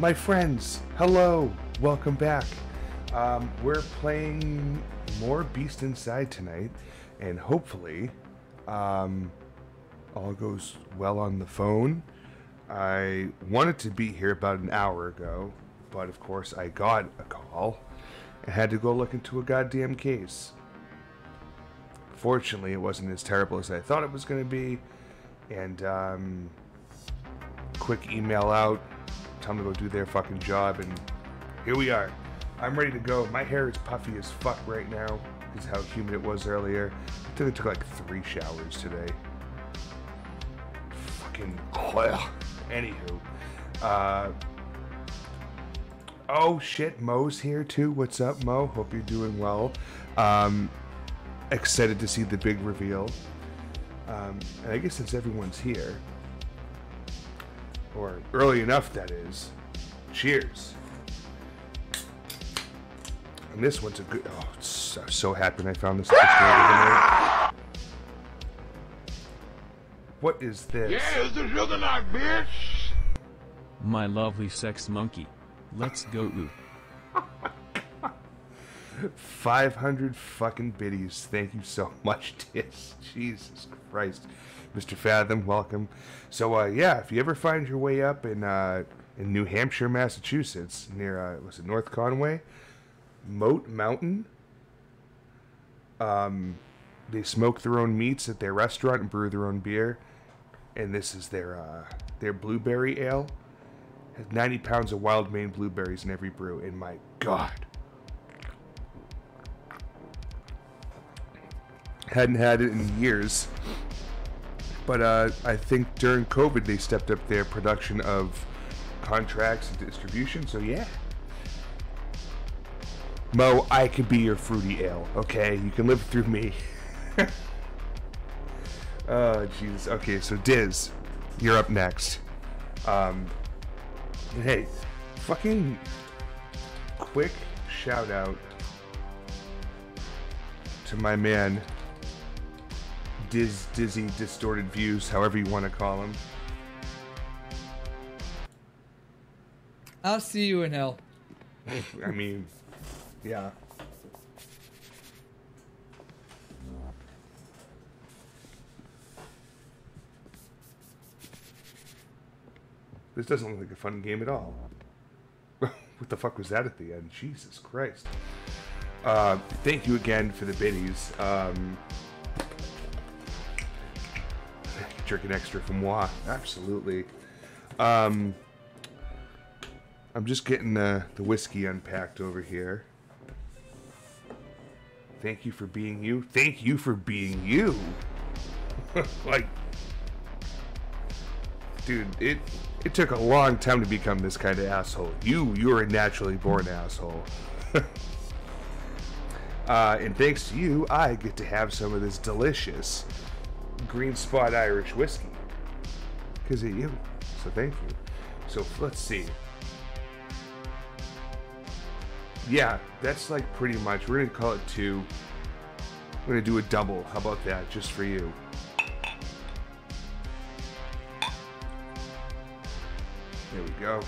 my friends, hello, welcome back. Um, we're playing more Beast Inside tonight, and hopefully, um, all goes well on the phone. I wanted to be here about an hour ago, but of course, I got a call and had to go look into a goddamn case. Fortunately, it wasn't as terrible as I thought it was going to be, and um, quick email out, tell them to go do their fucking job, and here we are. I'm ready to go. My hair is puffy as fuck right now because how humid it was earlier. I think I took like three showers today. Fucking. Ugh. Anywho. Uh, oh shit, Mo's here too. What's up, Mo? Hope you're doing well. Um, excited to see the big reveal. Um, and I guess since everyone's here, or early enough, that is. Cheers. And this one's a good. Oh, so, so happy when I found this. at the store the other night. What is this? Yeah, it's the sugar knock, bitch. My lovely sex monkey. Let's go ooh. 500 fucking biddies. Thank you so much, Tish. Jesus Christ. Mr. Fathom, welcome. So, uh, yeah, if you ever find your way up in, uh, in New Hampshire, Massachusetts, near, uh, was it North Conway? Moat Mountain. Um, they smoke their own meats at their restaurant and brew their own beer. And this is their, uh, their blueberry ale. Has 90 pounds of wild Maine blueberries in every brew. And my God. Hadn't had it in years. But uh, I think during COVID they stepped up their production of contracts and distribution. So yeah, Mo, I could be your fruity ale. Okay, you can live through me. oh Jesus. Okay, so Diz, you're up next. Um, and hey, fucking quick shout out to my man Diz, Dizzy, Distorted Views, however you want to call them. I'll see you in hell. I mean, yeah. This doesn't look like a fun game at all. what the fuck was that at the end? Jesus Christ. Uh, thank you again for the biddies. Um, jerking extra from moi. Absolutely. Um, I'm just getting the, the whiskey unpacked over here. Thank you for being you. Thank you for being you. like, dude, it it took a long time to become this kind of asshole. You, you're a naturally born asshole. uh, and thanks to you, I get to have some of this delicious Green Spot Irish whiskey because of you. So thank you. So let's see. Yeah, that's like pretty much. We're gonna call it two. We're gonna do a double. How about that? Just for you. There we go.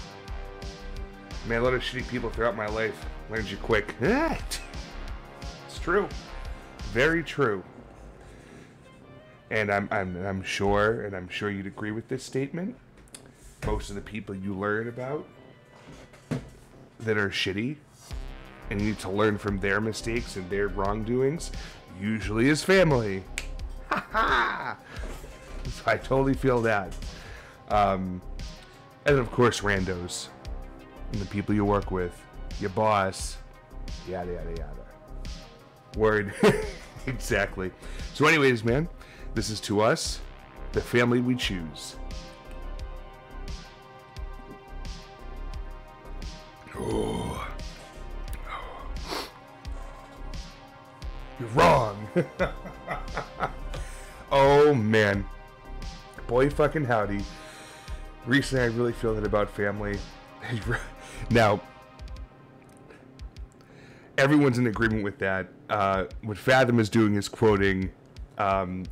Man, a lot of shitty people throughout my life learned you quick. it's true. Very true. And I'm, I'm, I'm sure, and I'm sure you'd agree with this statement. Most of the people you learn about that are shitty and you need to learn from their mistakes and their wrongdoings usually is family. So I totally feel that. Um, and of course, randos and the people you work with, your boss, yada yada yada. Word. exactly. So, anyways, man, this is to us, the family we choose. Oh. You're wrong. oh man. Boy fucking howdy. Recently I really feel that about family. now everyone's in agreement with that. Uh, what Fathom is doing is quoting um,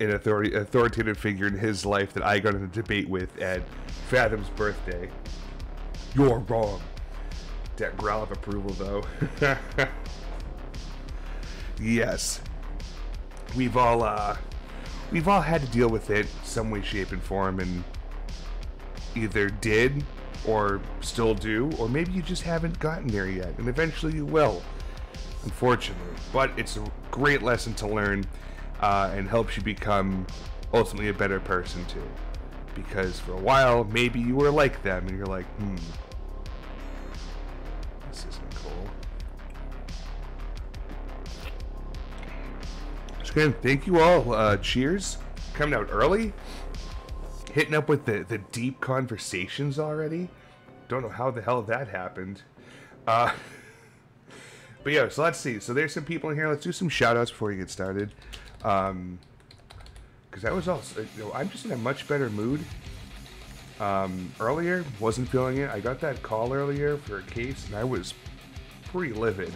an authority, authoritative figure in his life that I got in a debate with at Fathom's birthday. You're wrong. That growl of approval, though. yes. We've all, uh, we've all had to deal with it some way, shape, and form, and either did or still do, or maybe you just haven't gotten there yet, and eventually you will, unfortunately. But it's a great lesson to learn uh, and helps you become ultimately a better person too. Because for a while, maybe you were like them, and you're like, hmm, this isn't cool. So again, thank you all. Uh, cheers. Coming out early hitting up with the, the deep conversations already. Don't know how the hell that happened. Uh, but yeah, so let's see. So there's some people in here. Let's do some shout outs before we get started. Um, because that was also, you know, I'm just in a much better mood. Um, earlier, wasn't feeling it. I got that call earlier for a case, and I was pretty livid.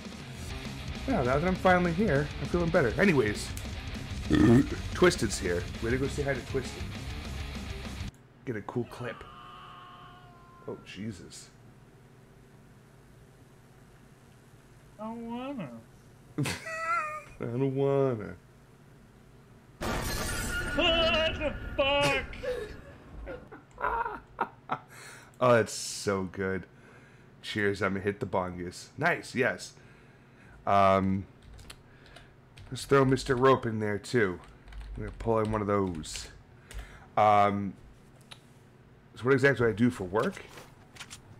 Yeah, now that I'm finally here, I'm feeling better. Anyways, Twisted's here. Way to go say hi to Twisted get a cool clip. Oh, Jesus. I don't wanna. I don't wanna. What the fuck? oh, that's so good. Cheers, I'm gonna hit the bongus. Nice, yes. Um, let's throw Mr. Rope in there too. I'm gonna pull in one of those. Um, so what exactly do I do for work?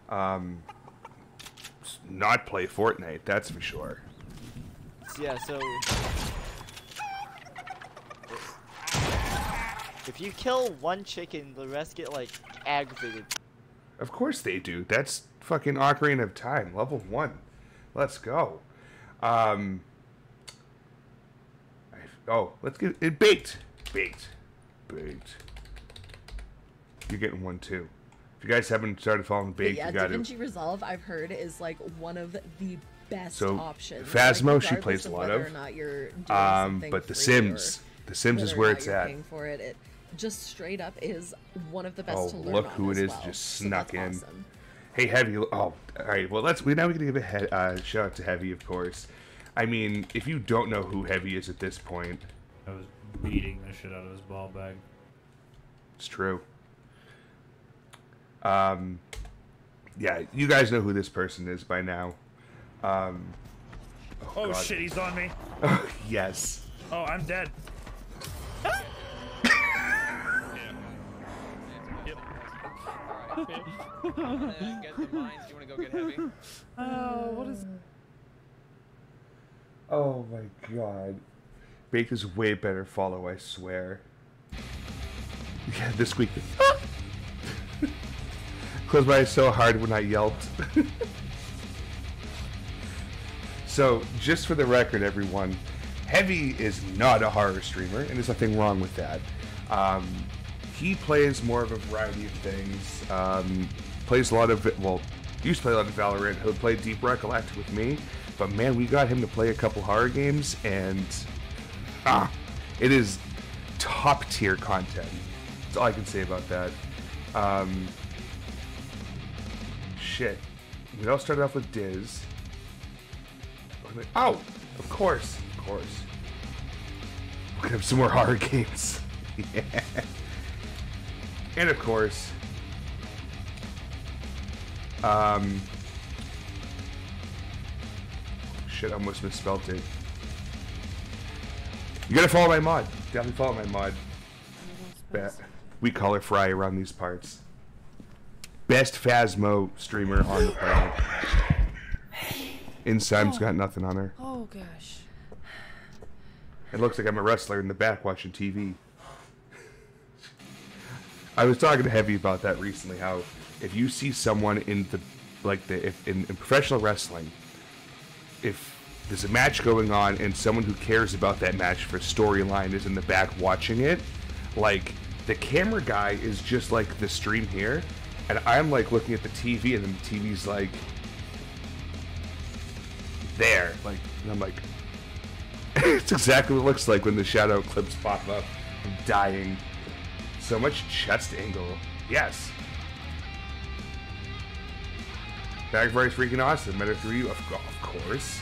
Um, not play Fortnite, that's for sure. Yeah, so if you kill one chicken, the rest get like aggravated. Of course they do. That's fucking Ocarina of Time, level one. Let's go. Um. I, oh, let's get it baked, baked, baked. You're getting one too. If you guys haven't started following But Baked, yeah, you got to. DaVinci Resolve, I've heard, is like one of the best So, options. Phasmo, like, she plays regardless a of lot whether of. Or not you're doing Um, but The Sims, or The Sims is where it's at. For it, it just straight up is one of the best Oh, to learn look on who it as is well. just snuck that's in. awesome. Hey, Heavy. Oh, all right. Well, let's. We now we can give a head, uh, shout out to Heavy, of course. I mean, if you don't know who Heavy is at this point, I was beating the shit out of his ball bag. it's true. Um, yeah, you guys know who this person is by now. Um, Oh God. shit, he's on me. yes. Oh, I'm dead. Oh my god. Baked is way better follow, I swear. Yeah, this week. Closed my eyes so hard when I yelped. so, just for the record, everyone, Heavy is not a horror streamer, and there's nothing wrong with that. Um, he plays more of a variety of things. Um, plays a lot of well, used to play a lot of Valorant. He'll play Deep Rock Galactic with me, but man, we got him to play a couple horror games, and ah, it is top tier content. That's all I can say about that. Um, shit, we all started off with Diz. Oh, of course, of course. Gonna have some more horror games. yeah. And of course, um, shit, I almost misspelled it. You gotta follow my mod. Definitely follow my mod. Bet. We call her Fry around these parts. Best Phasmo streamer on the planet. Inside's got nothing on her. Oh gosh. It looks like I'm a wrestler in the back watching TV. I was talking to Heavy about that recently. How if you see someone in the like the if in, in professional wrestling, if there's a match going on and someone who cares about that match for storyline is in the back watching it, like the camera guy is just like the stream here, and I'm like looking at the TV and the TV's like there, like, and I'm like, it's exactly what it looks like when the shadow clips pop up. I'm dying. So much chest angle. Yes. Bag of Rice freaking awesome. Meta 3, of, of course.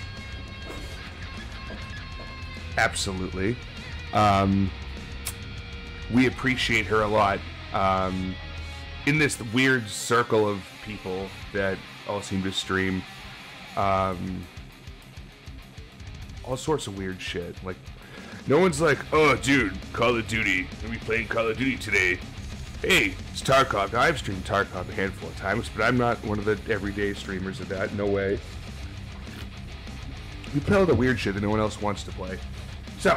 Absolutely. Um, we appreciate her a lot. Um, in this weird circle of people that all seem to stream, um, all sorts of weird shit. Like, no one's like, "Oh, dude, Call of Duty. We playing Call of Duty today." Hey, it's Tarkov. Now, I've streamed Tarkov a handful of times, but I'm not one of the everyday streamers of that. No way. We play all the weird shit that no one else wants to play. So,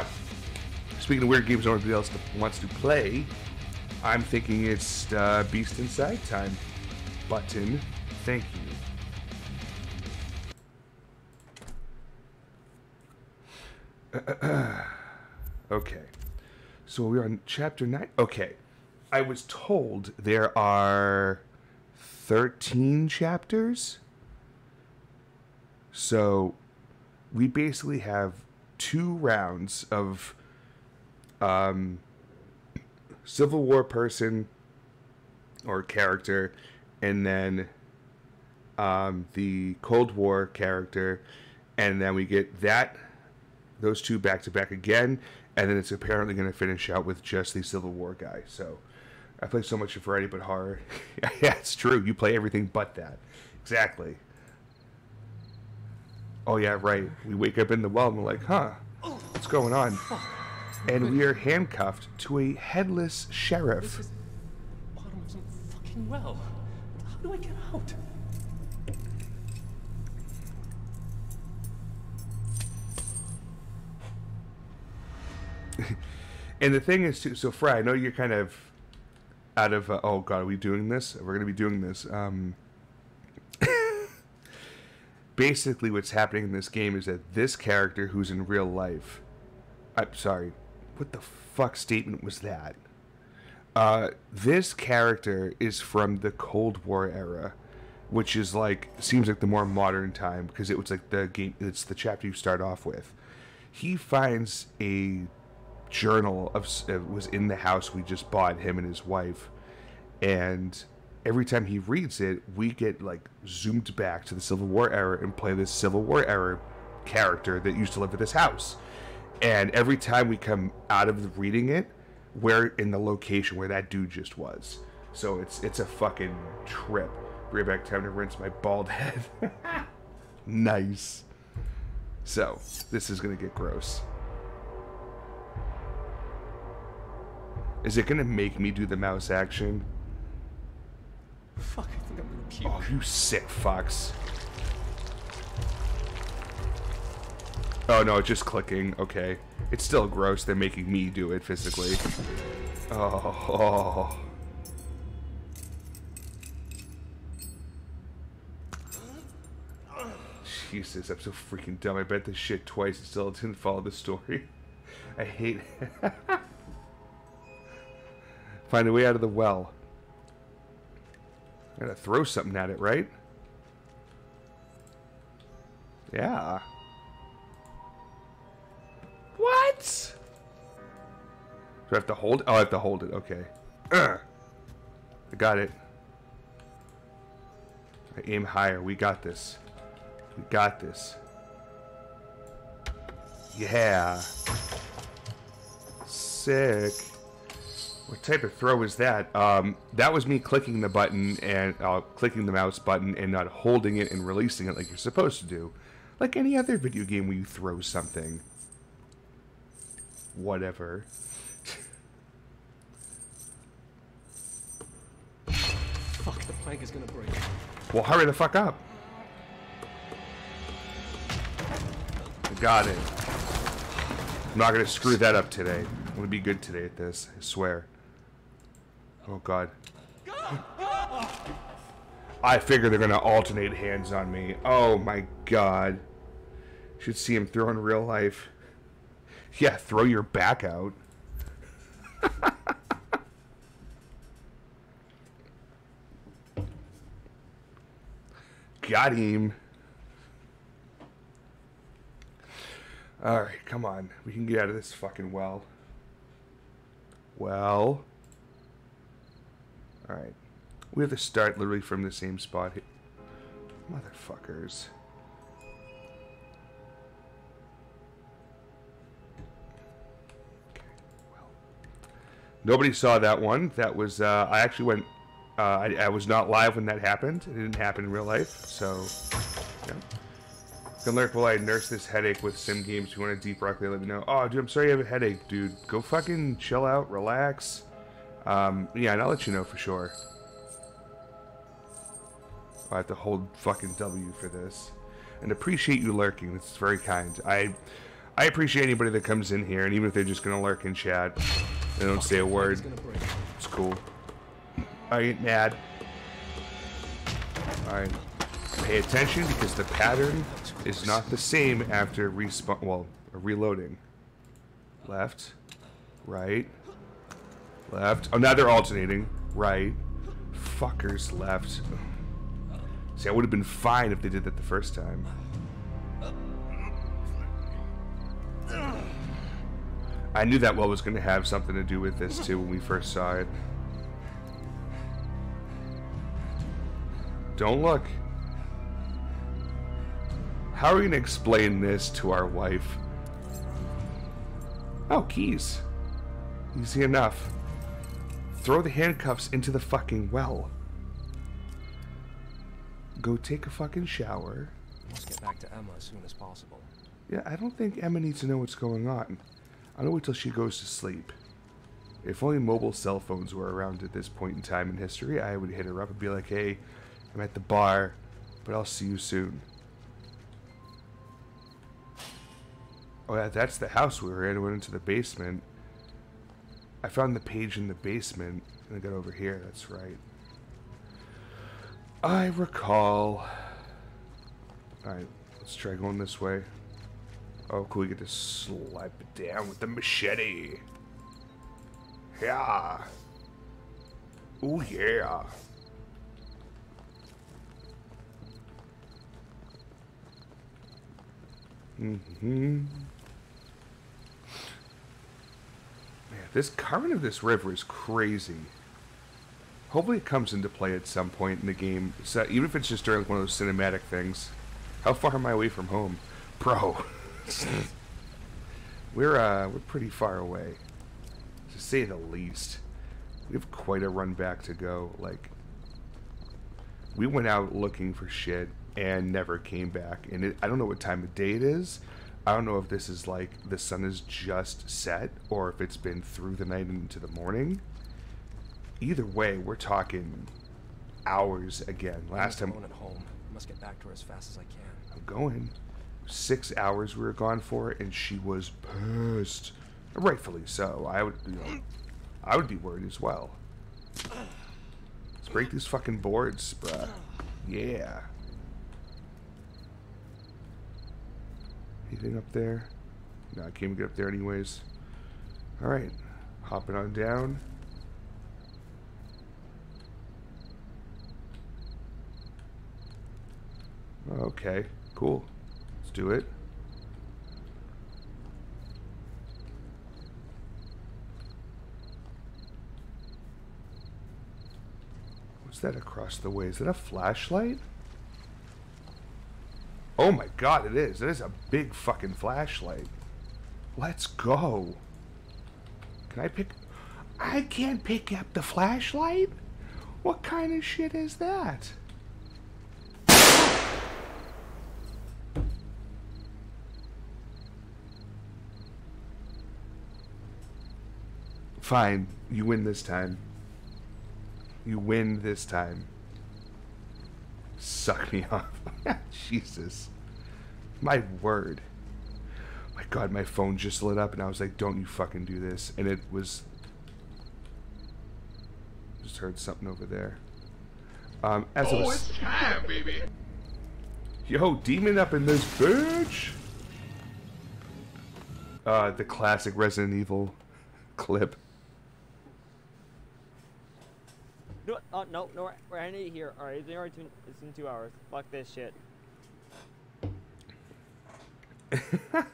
speaking of weird games nobody else wants to play, I'm thinking it's uh, Beast Inside time. Button. Thank you. Okay. So we're on chapter 9. Okay. I was told there are 13 chapters. So we basically have two rounds of um, Civil War person or character, and then um, the Cold War character, and then we get that those two back to back again, and then it's apparently going to finish out with just the Civil War guy. So I play so much of variety but horror. yeah, it's true. You play everything but that. Exactly. Oh yeah, right. We wake up in the well and we're like, huh, what's going on? And we are handcuffed to a headless sheriff. bottom of some fucking well. How do I get out? And the thing is, too, so Fry, I know you're kind of out of. Uh, oh God, are we doing this? We're gonna be doing this. Um, basically, what's happening in this game is that this character, who's in real life, I'm sorry, what the fuck statement was that? Uh, this character is from the Cold War era, which is like seems like the more modern time because it was like the game. It's the chapter you start off with. He finds a journal of uh, was in the house. We just bought him and his wife. And every time he reads it we get like zoomed back to the civil war era and play this civil war era character that used to live at this house. And every time we come out of reading it we're in the location where that dude just was. So it's it's a fucking trip. Bring back time to rinse my bald head. Nice. So this is gonna get gross Is it gonna make me do the mouse action? Fuck, I think I'm gonna puke. Oh, you sick fucks. Oh no, just clicking. Okay. It's still gross. They're making me do it physically. Oh. oh. Jesus, I'm so freaking dumb. I bet this shit twice and still didn't follow the story. I hate it. Find a way out of the well. Gotta throw something at it, right? Yeah. What? Do I have to hold? it? Oh, I have to hold it. Okay. Ugh. I got it. I aim higher. We got this. We got this. Yeah. Sick. What type of throw is that? Um, that was me clicking the button and uh, clicking the mouse button and not holding it and releasing it like you're supposed to do. Like any other video game where you throw something. Whatever. Fuck, the plank is gonna break. Well, hurry the fuck up. Got it. I'm not gonna screw that up today. I'm gonna be good today at this, I swear. Oh god. I figure they're gonna alternate hands on me. Oh my god. Should see him throw in real life. Yeah, throw your back out. Got him. Alright, come on. We can get out of this fucking well. Well. Alright. We have to start literally from the same spot here. Motherfuckers. Nobody saw that one. That was, uh, I actually went, uh, I, I was not live when that happened. It didn't happen in real life, so, yeah. Can lurk while I nurse this headache with sim games. If you want a deep rock, let me know. Oh, dude, I'm sorry you have a headache, dude. Go fucking chill out, relax. Um, yeah, and I'll let you know for sure. I have to hold fucking W for this. And appreciate you lurking. It's very kind. I I appreciate anybody that comes in here, and even if they're just gonna lurk in chat, they don't say a word. It's cool. I get mad. Alright. Pay attention because the pattern is not the same after respawn well, reloading. Left. Right. Left. Oh now they're alternating. Right. Fuckers left. See, I would have been fine if they did that the first time. I knew that well was going to have something to do with this too when we first saw it. Don't look. How are we going to explain this to our wife? Oh, keys. Easy enough. Throw the handcuffs into the fucking well. Go take a fucking shower. Must get back to Emma as soon as possible. Yeah, I don't think Emma needs to know what's going on. I'm gonna wait till she goes to sleep. If only mobile cell phones were around at this point in time in history, I would hit her up and be like, hey, I'm at the bar, but I'll see you soon. Oh yeah, that's the house we were in. We went into the basement. I found the page in the basement, and I got over here, that's right. I recall. Alright, let's try going this way. Oh, cool, we get to slap it down with the machete. Yeah. Oh, yeah. Mm-hmm. Man, this current of this river is crazy. Hopefully it comes into play at some point in the game. So even if it's just during one of those cinematic things. How far am I away from home? Bro. we're uh we're pretty far away. To say the least. We have quite a run back to go. Like we went out looking for shit and never came back. And it, I don't know what time of day it is. I don't know if this is like the sun is just set or if it's been through the night and into the morning. Either way, we're talking hours again. Last I'm time at home. Must get back to her as fast as I can. I'm going. Six hours we were gone for, and she was pissed. Rightfully so. I would, you know, I would be worried as well. Let's break these fucking boards, bruh. Yeah. Anything up there? No, I can't get up there anyways. Alright. Hopping on down. Okay, cool. Let's do it. What's that across the way? Is that a flashlight? Oh my god, it is. It is a big fucking flashlight. Let's go. Can I pick... I can't pick up the flashlight? What kind of shit is that? Fine, you win this time. You win this time. Suck me off. Jesus. My word. My god, my phone just lit up and I was like, don't you fucking do this. And it was. Just heard something over there. Um, as I Oh, was. it's time, baby. Yo, demon up in this bitch! Uh, the classic Resident Evil clip. No, uh, no, no, we're- ending it here. Alright, it's, already two- it's in two hours. Fuck this shit.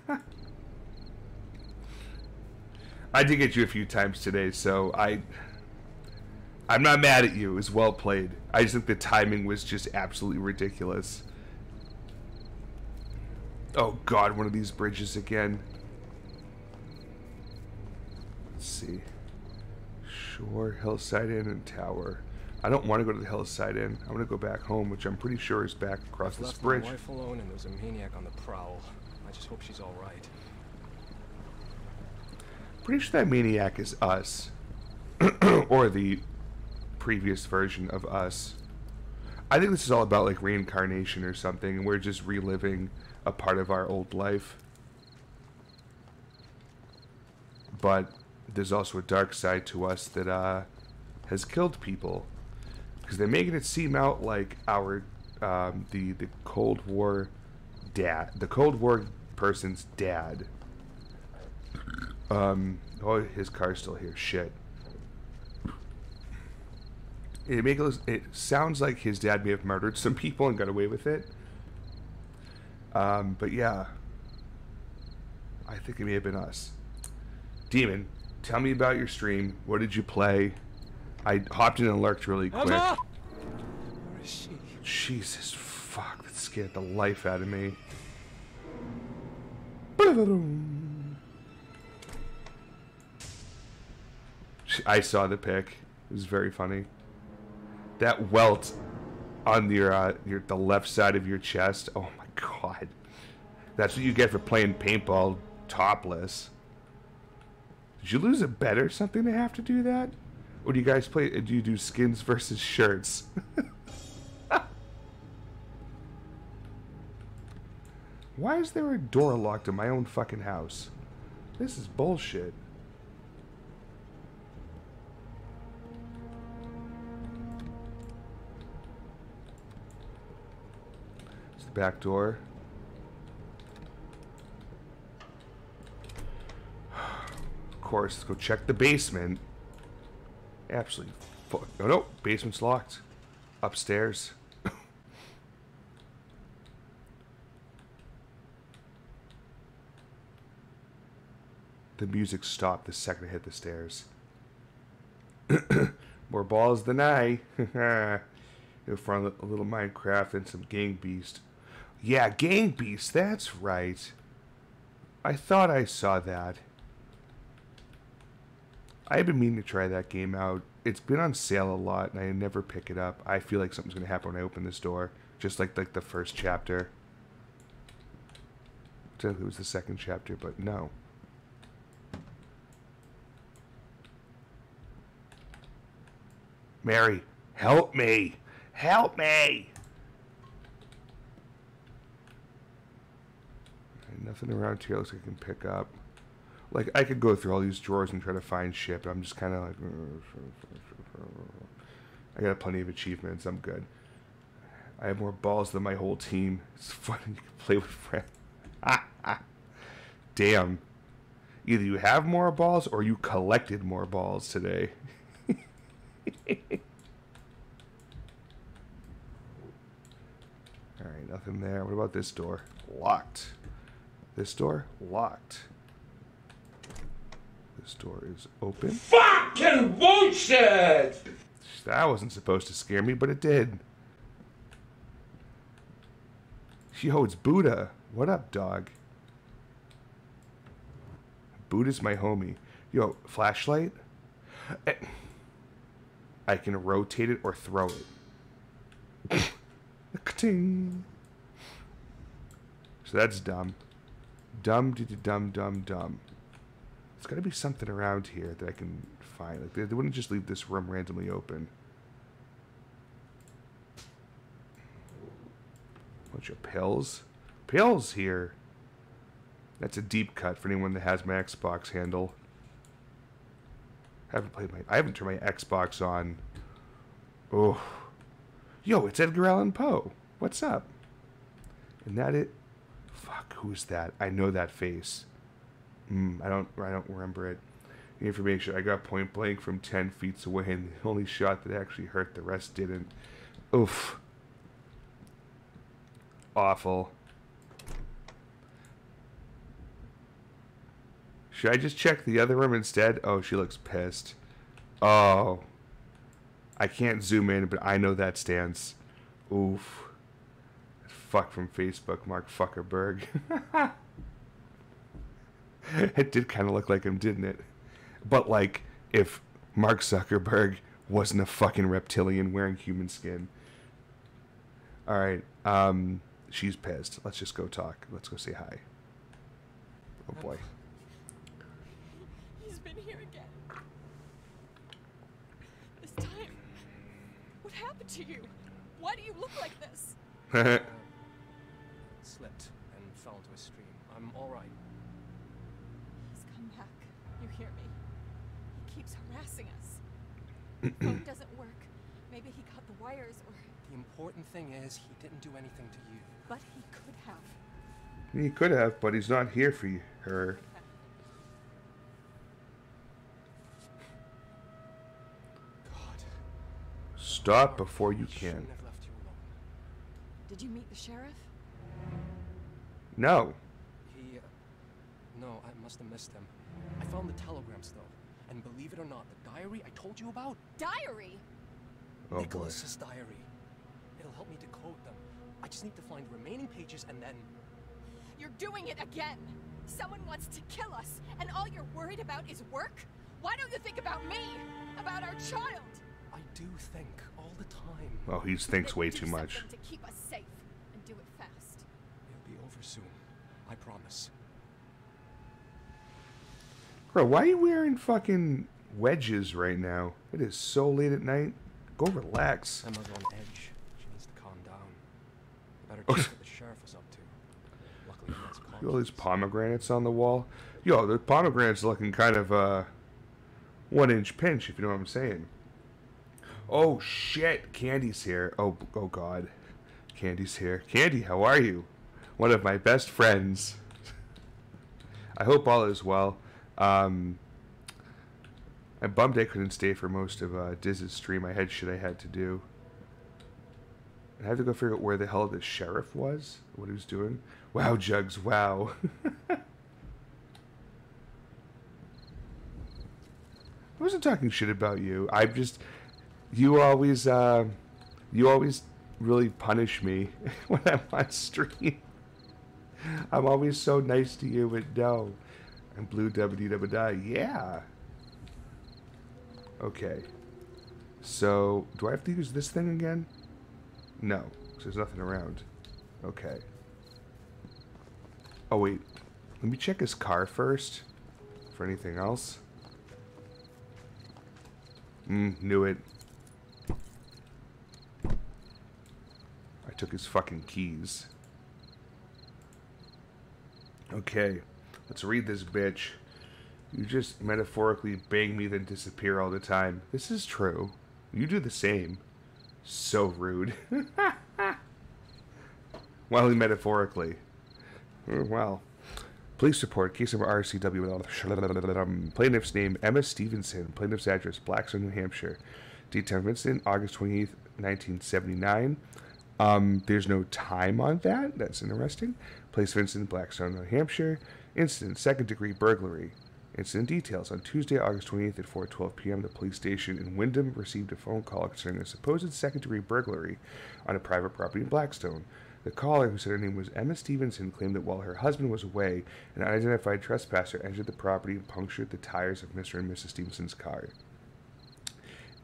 I did get you a few times today, so I I'm not mad at you. It was well played. I just think the timing was just absolutely ridiculous. Oh god, one of these bridges again. Let's see. Shore, Hillside Inn, and Tower. I don't want to go to the Hillside Inn. I want to go back home, which I'm pretty sure is back across this Left bridge. my wife alone and there's a maniac on the prowl. I just hope she's all right. Pretty sure that maniac is us. or the previous version of us. I think this is all about like reincarnation or something, and we're just reliving a part of our old life. But there's also a dark side to us that uh, has killed people. Because they're making it seem out like our um, the the Cold War dad, the Cold War person's dad. Um, oh, his car's still here. Shit. It make it, it sounds like his dad may have murdered some people and got away with it. Um, but yeah, I think it may have been us. Demon, tell me about your stream. What did you play? I hopped in and lurked really quick. Emma! Where is she? Jesus, fuck, that scared the life out of me. I saw the pic. It was very funny. That welt on your uh, your the left side of your chest. Oh my god, that's what you get for playing paintball topless. Did you lose a bet or something to have to do that? Or do you guys play? Uh, do you do skins versus shirts? Why is there a door locked in my own fucking house? This is bullshit. It's the back door. Of course, let's go check the basement. Absolutely. Fuck. No, no. Basement's locked. Upstairs. the music stopped the second I hit the stairs. More balls than I. You'll find a little Minecraft and some Gang Beast. Yeah, Gang Beast, that's right. I thought I saw that. I've been meaning to try that game out. It's been on sale a lot, and I never pick it up. I feel like something's gonna happen when I open this door, just like like the first chapter. Technically, it was the second chapter, but no. Mary, help me! Help me! Nothing around here like I can pick up. Like, I could go through all these drawers and try to find shit, but I'm just kind of like... Mm, I got plenty of achievements. I'm good. I have more balls than my whole team. It's fun. You can play with friends. Damn. Either you have more balls or you collected more balls today. Alright, nothing there. What about this door? Locked. This door? Locked. This door is open. Fucking bullshit! That wasn't supposed to scare me, but it did. Yo, it's Buddha. What up, dog? Buddha's my homie. Yo, flashlight? Eh. I can rotate it or throw it. Ka-ting. So that's dumb. Dumb, dee dumb, dumb, dumb. There's got to be something around here that I can find. Like they, they wouldn't just leave this room randomly open. Bunch of pills. Pills here. That's a deep cut for anyone that has my Xbox handle. I haven't played my. I haven't turned my Xbox on. Oh, yo, it's Edgar Allan Poe. What's up? And that it. Fuck, who's that? I know that face. Mm, I don't. I don't remember it. The Information. I got point blank from ten feet away, and the only shot that actually hurt. The rest didn't. Oof. Awful. Should I just check the other room instead? Oh, she looks pissed. Oh. I can't zoom in, but I know that stance. Oof. Fuck from Facebook, Mark Fuckerberg. it did kind of look like him, didn't it? But like, if Mark Zuckerberg wasn't a fucking reptilian wearing human skin. All right, um, she's pissed. Let's just go talk. Let's go say hi. Oh boy. He's been here again. This time. What happened to you? Why do you look like this? phone doesn't work. Maybe he cut the wires or. The important thing is he didn't do anything to you. But he could have. he could have, but he's not here for you, her. God. Stop before you can. have left you alone. Did you meet the sheriff? No. He. Uh, no, I must have missed him. I found the telegrams though, and believe it or not, the diary I told you about, Diary? Oh boy. Nicholas's diary. It'll help me decode them. I just need to find the remaining pages and then. You're doing it again. Someone wants to kill us, and all you're worried about is work? Why don't you think about me? About our child? I do think all the time. Oh, he thinks way too much. something To keep us safe, and do it fast. It'll be over soon. I promise. Bro, why are you wearing fucking wedges right now? It is so late at night. Go relax. Emma's on edge. She needs to calm down. I better check what the sheriff was up to. Luckily, he has Look at all these pomegranates on the wall. Yo, the pomegranates looking kind of uh one inch pinch, if you know what I'm saying. Oh shit, Candy's here. Oh oh god. Candy's here. Candy, how are you? One of my best friends. I hope all is well. Um I'm bummed I couldn't stay for most of uh, Diz's stream. I had shit I had to do. I had to go figure out where the hell the sheriff was, what he was doing. Wow, Jugs, wow. I wasn't talking shit about you. I'm just, you always, uh, you always really punish me when I'm on stream. I'm always so nice to you, but no. I'm blue WDW. Yeah. Okay. So, do I have to use this thing again? No, 'cause there's nothing around. Okay. Oh, wait. Let me check his car first. For anything else. Mm, knew it. I took his fucking keys. Okay. Let's read this bitch. You just metaphorically bang me then disappear all the time. This is true. You do the same. So rude. well, metaphorically. Oh, Well. Police report, case number RCW. Plaintiff's name, Emma Stevenson. Plaintiff's address, Blackstone, New Hampshire. Time of August 28th, 1979. Um, there's no time on that. That's interesting. Place of Blackstone, New Hampshire. Incident, second degree burglary. Incident details. On Tuesday, August 28th at 4.12 p.m., the police station in Wyndham received a phone call concerning a supposed second-degree burglary on a private property in Blackstone. The caller, who said her name was Emma Stevenson, claimed that while her husband was away, an unidentified trespasser entered the property and punctured the tires of Mr. and Mrs. Stevenson's car.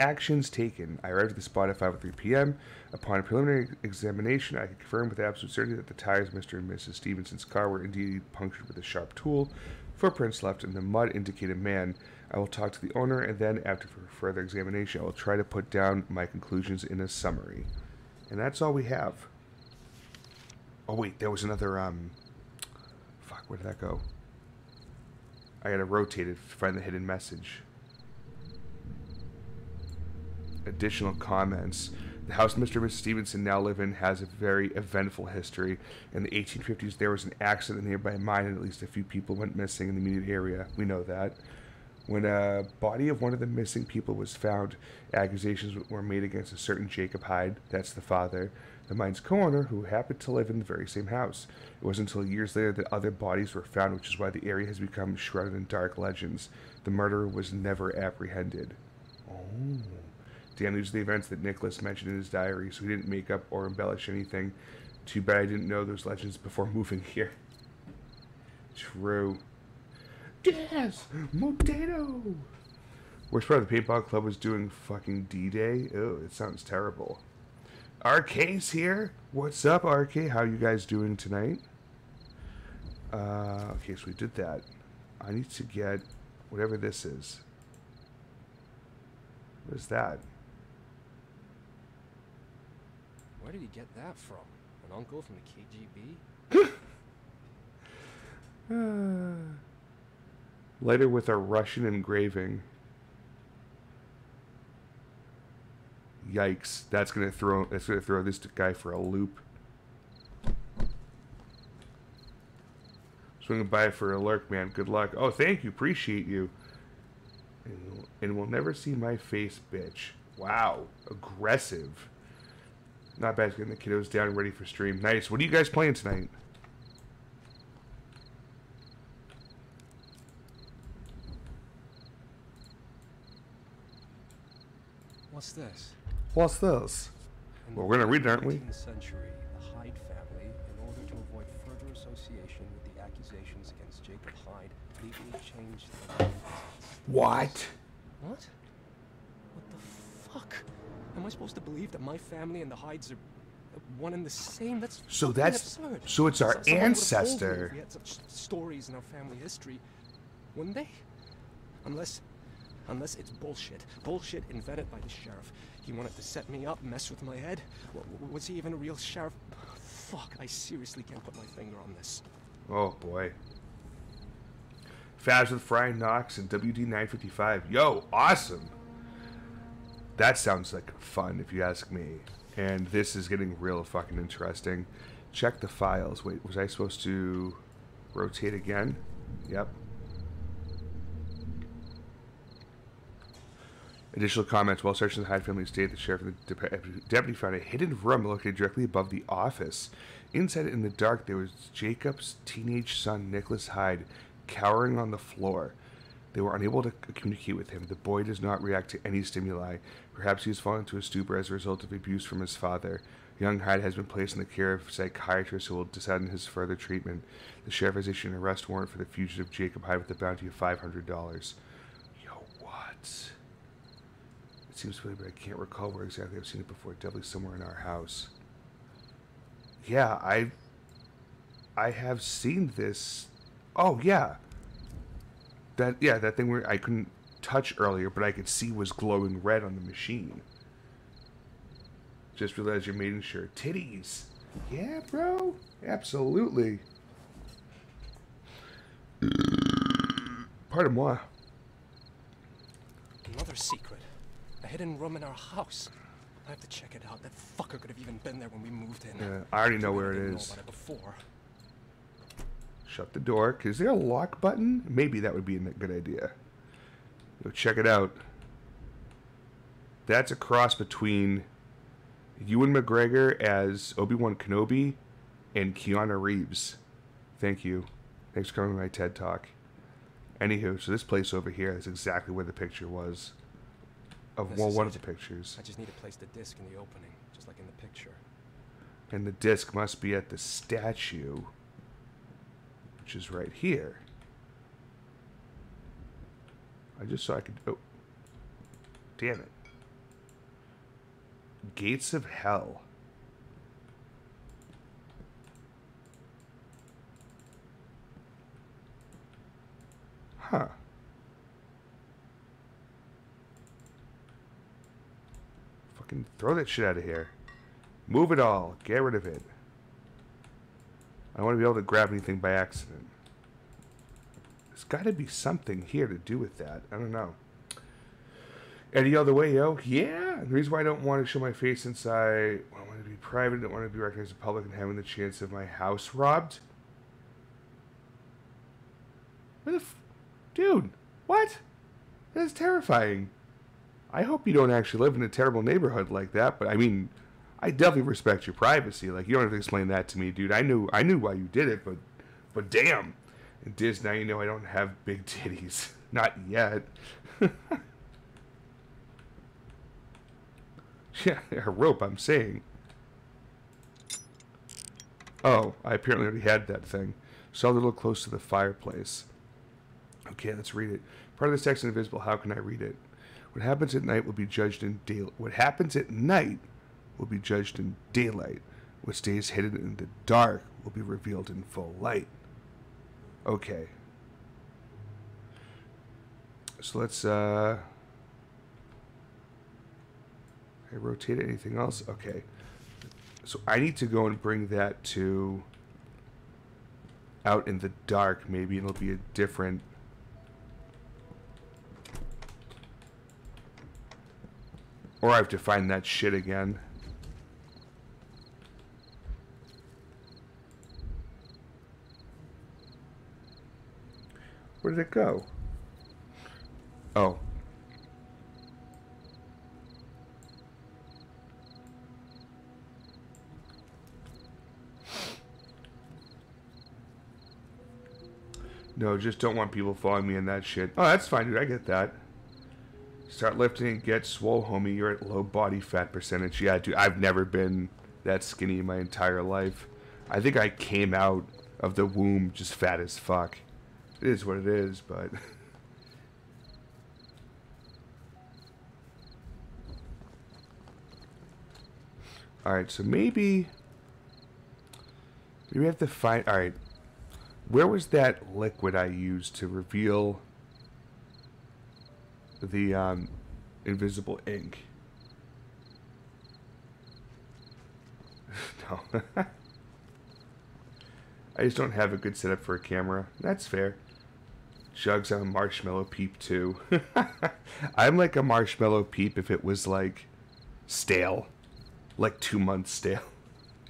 Actions taken. I arrived at the spot at 5.03 p.m. Upon a preliminary examination, I could confirm with absolute certainty that the tires of Mr. and Mrs. Stevenson's car were indeed punctured with a sharp tool. Footprints left in the mud indicate a man. I will talk to the owner, and then, after further examination, I will try to put down my conclusions in a summary. And that's all we have. Oh, wait, there was another, um... Fuck, where did that go? I gotta rotate it to find the hidden message additional comments. The house Mr. and Mrs. Stevenson now live in has a very eventful history. In the 1850s, there was an accident nearby mine, and at least a few people went missing in the immediate area. We know that. When a body of one of the missing people was found, accusations were made against a certain Jacob Hyde, that's the father, the mine's co-owner, who happened to live in the very same house. It wasn't until years later that other bodies were found, which is why the area has become shrouded in dark legends. The murderer was never apprehended. Oh. Are the events that Nicholas mentioned in his diary, so he didn't make up or embellish anything. Too bad I didn't know those legends before moving here. True. Yes! Modano! Which part of the paintball club was doing fucking D-Day. Oh, it sounds terrible. RK's here. What's up, RK? How you guys doing tonight? Uh, okay, so we did that. I need to get whatever this is. What is that? Where did he get that from? An uncle from the KGB? Lighter with a Russian engraving. Yikes! That's gonna throw. That's gonna throw this guy for a loop. Swinging by for a lurk, man. Good luck. Oh, thank you. Appreciate you. And, and will never see my face, bitch. Wow, aggressive. Not bad. Getting the kiddos down, ready for stream. Nice. What are you guys playing tonight? What's this? What's this? In Well, we're gonna read it, aren't we? 19th century, the Hyde family, in order to avoid further association with the accusations against Jacob Hyde, legally changed their name. What? What? What the fuck? Am I supposed to believe that my family and the Hydes are one and the same? That's So that's- absurd. so it's our So- someone would've told me ancestor. We had such stories in our family history, wouldn't they? Unless, unless it's bullshit. Bullshit invented by the sheriff. He wanted to set me up, mess with my head. W- was he even a real sheriff? Fuck! I seriously can't put my finger on this. Oh boy. Fabs with Fry Knox and WD955. Yo, awesome. That sounds like fun if you ask me. And this is getting real fucking interesting. Check the files. Wait, was I supposed to rotate again? Yep. Additional comments. While searching the Hyde family estate, the sheriff and the dep- deputy found a hidden room located directly above the office. Inside in the dark, there was Jacob's teenage son, Nicholas Hyde, cowering on the floor. They were unable to communicate with him. The boy does not react to any stimuli. Perhaps he has fallen into a stupor as a result of abuse from his father. Young Hyde has been placed in the care of psychiatrists who will decide on his further treatment. The sheriff has issued an arrest warrant for the fugitive Jacob Hyde with a bounty of $500. Yo, what? It seems familiar, but I can't recall where exactly I've seen it before. Definitely somewhere in our house. Yeah, I I have seen this. Oh yeah. That yeah, that thing where I couldn't touch earlier, but I could see was glowing red on the machine. Just realized you're maiden sure. Titties. Yeah, bro. Absolutely. Pardon moi. Another secret. A hidden room in our house. I have to check it out. That fucker could have even been there when we moved in. Yeah, I already know where it is. It before. Shut the door. Is there a lock button? Maybe that would be a good idea. Go check it out. That's a cross between Ewan McGregor as Obi Wan Kenobi and Keanu Reeves. Thank you. Thanks for coming to my TED Talk. Anywho, so this place over here is exactly where the picture was. Of well, one of the pictures. I just need to place the disc in the opening, just like in the picture. And the disc must be at the statue, which is right here. I just saw I could. Oh. Damn it. Gates of Hell. Huh. Fucking throw that shit out of here. Move it all. Get rid of it. I don't want to be able to grab anything by accident. There's got to be something here to do with that. I don't know. Any other way, yo? Yeah. The reason why I don't want to show my face since I, I want to be private, I don't want to be recognized in public, and having the chance of my house robbed. What the f- Dude, what? That's terrifying. I hope you don't actually live in a terrible neighborhood like that, but I mean, I definitely respect your privacy. Like you don't have to explain that to me, dude. I knew I knew why you did it, but but damn. And Diz, now you know I don't have big titties. Not yet. Yeah, a rope, I'm saying. Oh, I apparently already had that thing. Saw a little close to the fireplace. Okay, let's read it. Part of this text is invisible. How can I read it? What happens at night will be judged in daylight. What happens at night will be judged in daylight. What stays hidden in the dark will be revealed in full light. Okay. So let's uh I rotate anything else? Okay. So I need to go and bring that to out in the dark maybe it'll be a different or I have to find that shit again. Where did it go? Oh. No, just don't want people following me in that shit. Oh, that's fine, dude. I get that. Start lifting and get swole, homie. You're at low body fat percentage. Yeah, dude. I've never been that skinny in my entire life. I think I came out of the womb just fat as fuck. It is what it is, but. Alright, so maybe. Maybe we have to find. Alright. Where was that liquid I used to reveal the um, invisible ink? no. I just don't have a good setup for a camera. That's fair. Jugs on marshmallow peep too. I'm like a marshmallow peep if it was like stale. Like two months stale.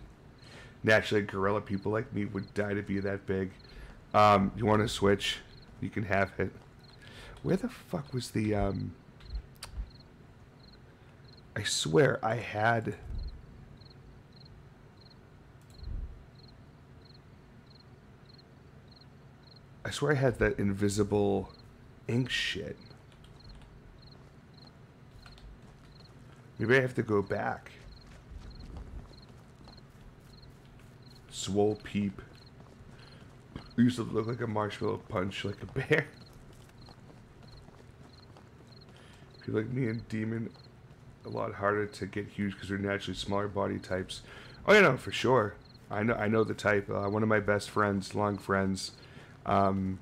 Naturally, gorilla people like me would die to be that big. Um, you want to switch? You can have it. Where the fuck was the, um... I swear I had... I swear I had that invisible ink shit. Maybe I have to go back. Swole peep. I used to look like a marshmallow punch, like a bear. People like me and Demon, a lot harder to get huge because they're naturally smaller body types. Oh, you know, for sure. I know, I know the type. Uh, one of my best friends, long friends, um,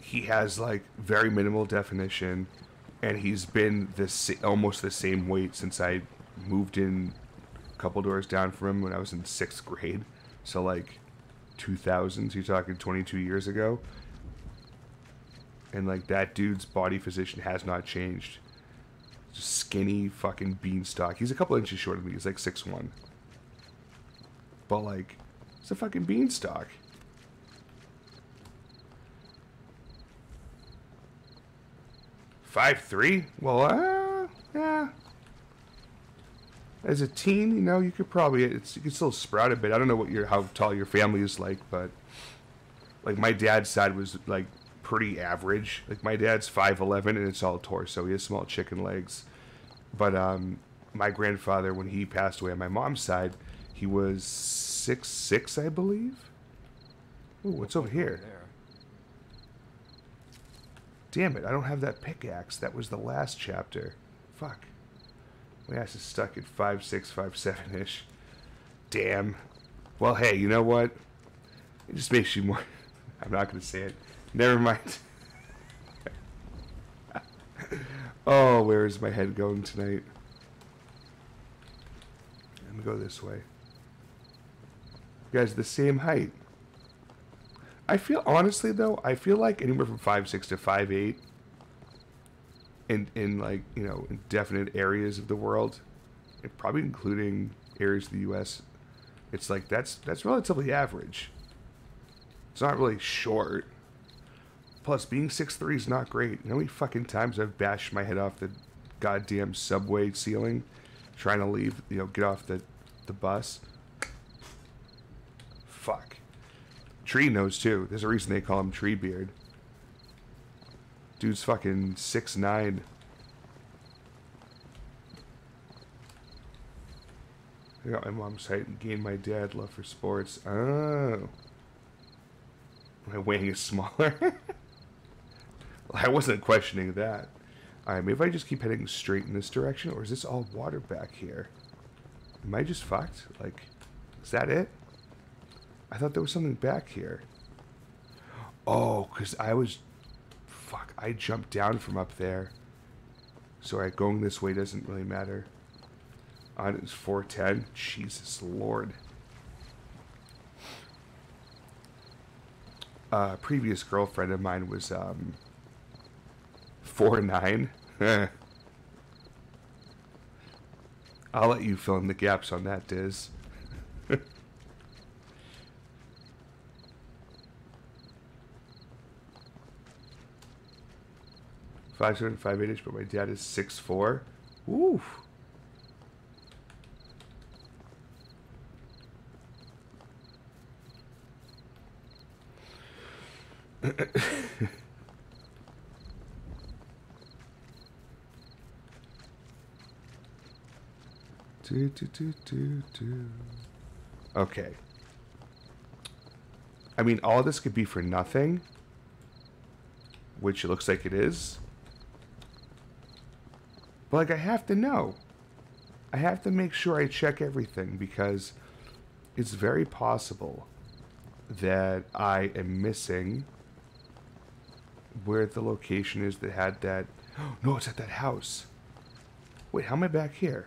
he has like very minimal definition, and he's been this almost the same weight since I moved in a couple doors down from him when I was in sixth grade. So like 2000s, you're talking 22 years ago. And like that dude's body position has not changed. Skinny fucking beanstalk. He's a couple inches shorter than me. He's like 6'1. But like, it's a fucking beanstalk. Five three? Well, uh, yeah. As a teen, you know, you could probably it's you could still sprout a bit. I don't know what your how tall your family is like, but like my dad's side was like pretty average. Like my dad's five eleven and it's all torso. He has small chicken legs. But um, my grandfather, when he passed away on my mom's side, he was six six, I believe. Ooh, what's over here? Damn it, I don't have that pickaxe. That was the last chapter. Fuck. My ass is stuck at 5, 6, 5, 7 ish. Damn. Well, hey, you know what? It just makes you more. I'm not going to say it. Never mind. oh, where is my head going tonight? Going to go this way. You guys, the same height. I feel honestly though, I feel like anywhere from five six to five eight. In in like you know in definite areas of the world, and probably including areas of the U.S. It's like that's that's relatively average. It's not really short. Plus, being six three is not great. You know how many fucking times I've bashed my head off the goddamn subway ceiling, trying to leave, you know, get off the the bus. Fuck. Tree knows too. There's a reason they call him Treebeard. Dude's fucking six nine. I got my mom's height and gained my dad love for sports. Oh. My wing is smaller. I wasn't questioning that. Alright, maybe if I just keep heading straight in this direction, or is this all water back here? Am I just fucked? Like, is that it? I thought there was something back here. Oh, because I was... Fuck, I jumped down from up there. So, going this way doesn't really matter. On it's 410. Jesus Lord. A previous girlfriend of mine was, um... 4'9". I'll let you fill in the gaps on that, Diz. Five seven five eight inch, but my dad is six four. Ooh. do, do, do, do, do. Okay. I mean, all this could be for nothing, which it looks like it is. But, like, I have to know. I have to make sure I check everything because it's very possible that I am missing where the location is that had that. No, it's at that house. Wait, how am I back here?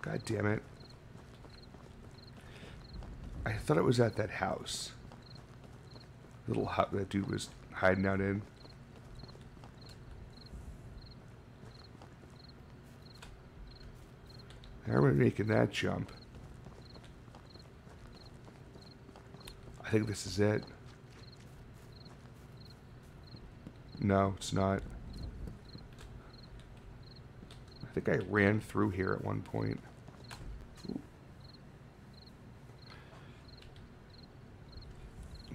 God damn it. I thought it was at that house. Little hut that dude was hiding out in. How am I making that jump? I think this is it. No, it's not. I think I ran through here at one point.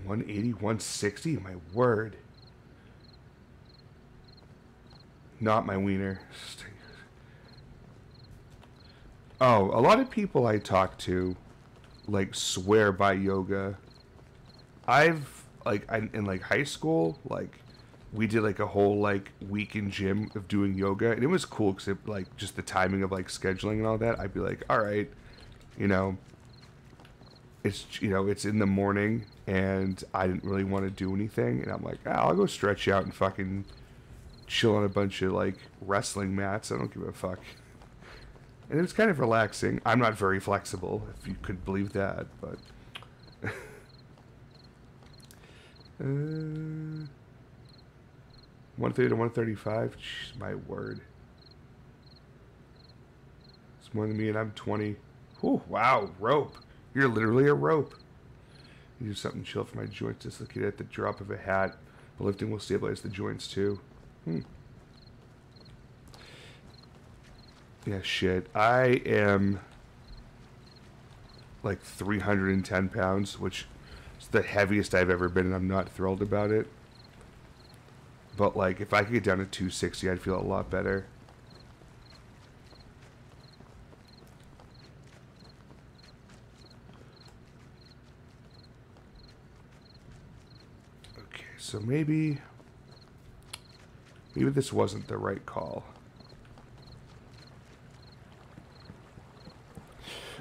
One eighty, one sixty. My word. Not my wiener. Oh, a lot of people I talk to, like, swear by yoga. I've like I, in like high school, like we did like a whole like week in gym of doing yoga, and it was cool because like just the timing of like scheduling and all that. I'd be like, all right, you know, it's you know it's in the morning, and I didn't really want to do anything, and I'm like, ah, I'll go stretch out and fucking chill on a bunch of like wrestling mats. I don't give a fuck. And it was kind of relaxing. I'm not very flexible, if you could believe that, but. uh, 130 to 135? Jeez, my word. It's more than me, and I'm 20. Whew, wow, rope. You're literally a rope. Do something chill for my joints dislocated at the drop of a hat. The lifting will stabilize the joints too. Hmm. Yeah, shit. I am like 310 pounds, which is the heaviest I've ever been, and I'm not thrilled about it. But like, if I could get down to 260, I'd feel a lot better. Okay, so maybe, maybe this wasn't the right call.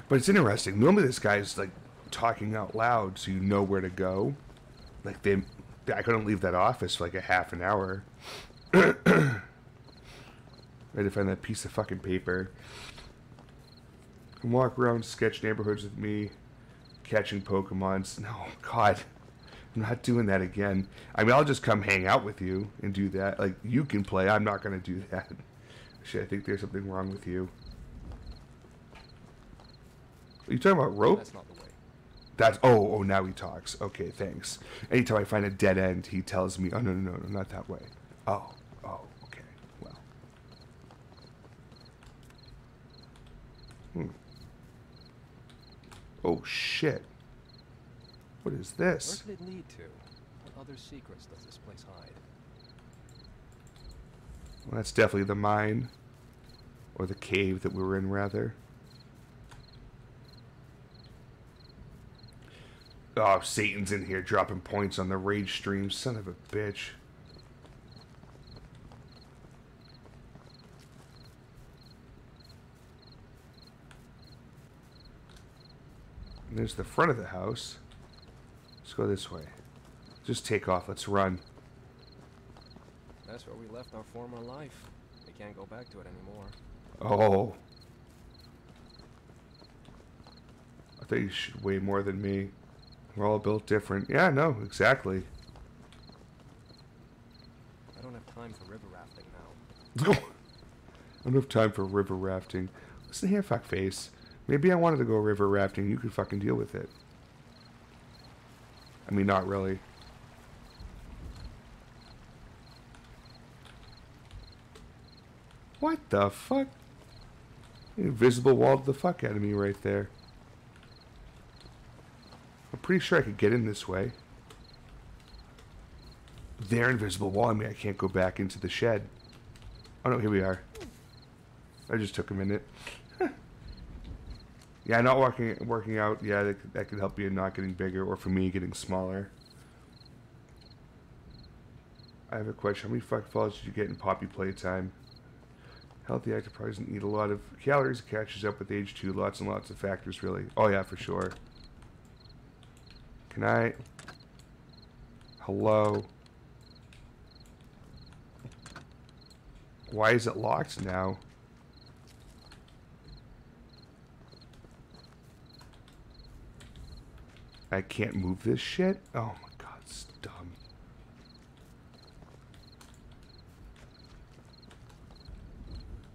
But it's interesting. Normally, this guy's like talking out loud, so you know where to go. Like they, I couldn't leave that office for like a half an hour. I had to find that piece of fucking paper. And walk around, sketch neighborhoods with me, catching Pokemons. No, God, I'm not doing that again. I mean, I'll just come hang out with you and do that. Like you can play. I'm not gonna do that. Shit, I think there's something wrong with you. Are you talking about rope? That's not the way. That's oh oh now he talks. Okay, thanks. Anytime I find a dead end, he tells me, "Oh no no no, no not that way." Oh oh okay. Well. Hmm. Oh shit. What is this? Where could it lead to? What other secrets does this place hide? Well, that's definitely the mine. Or the cave that we were in, rather. Oh, Satan's in here dropping points on the rage stream. Son of a bitch. And there's the front of the house. Let's go this way. Just take off. Let's run. That's where we left our former life. We can't go back to it anymore. Oh. I think you should weigh more than me. We're all built different. Yeah, no, exactly. I don't have time for river rafting now. I don't have time for river rafting. Listen here, fuckface. Maybe I wanted to go river rafting. You could fucking deal with it. I mean, not really. What the fuck? Invisible walled the fuck out of me right there. Pretty sure I could get in this way. They're invisible wall. I mean, I can't go back into the shed. Oh no, here we are. I just took a minute. yeah, not working working out. Yeah, that could, that could help you not getting bigger, or for me getting smaller. I have a question. How many fuck falls did you get in Poppy playtime? Healthy active probably doesn't eat a lot of calories. It catches up with age too. Lots and lots of factors, really. Oh yeah, for sure. Can I? Hello. Why is it locked now? I can't move this shit? Oh my god, it's dumb.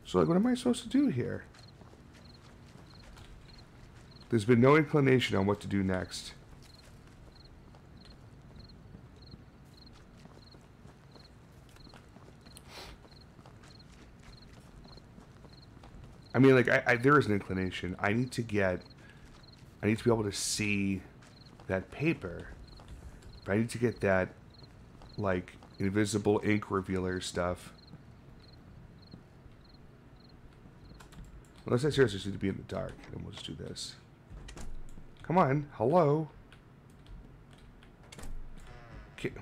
So, like, what am I supposed to do here? There's been no inclination on what to do next. I mean, like, I, I, there is an inclination. I need to get, I need to be able to see that paper. But I need to get that, like, invisible ink revealer stuff. Unless I seriously need to be in the dark, then we'll just do this. Come on, hello. Okay.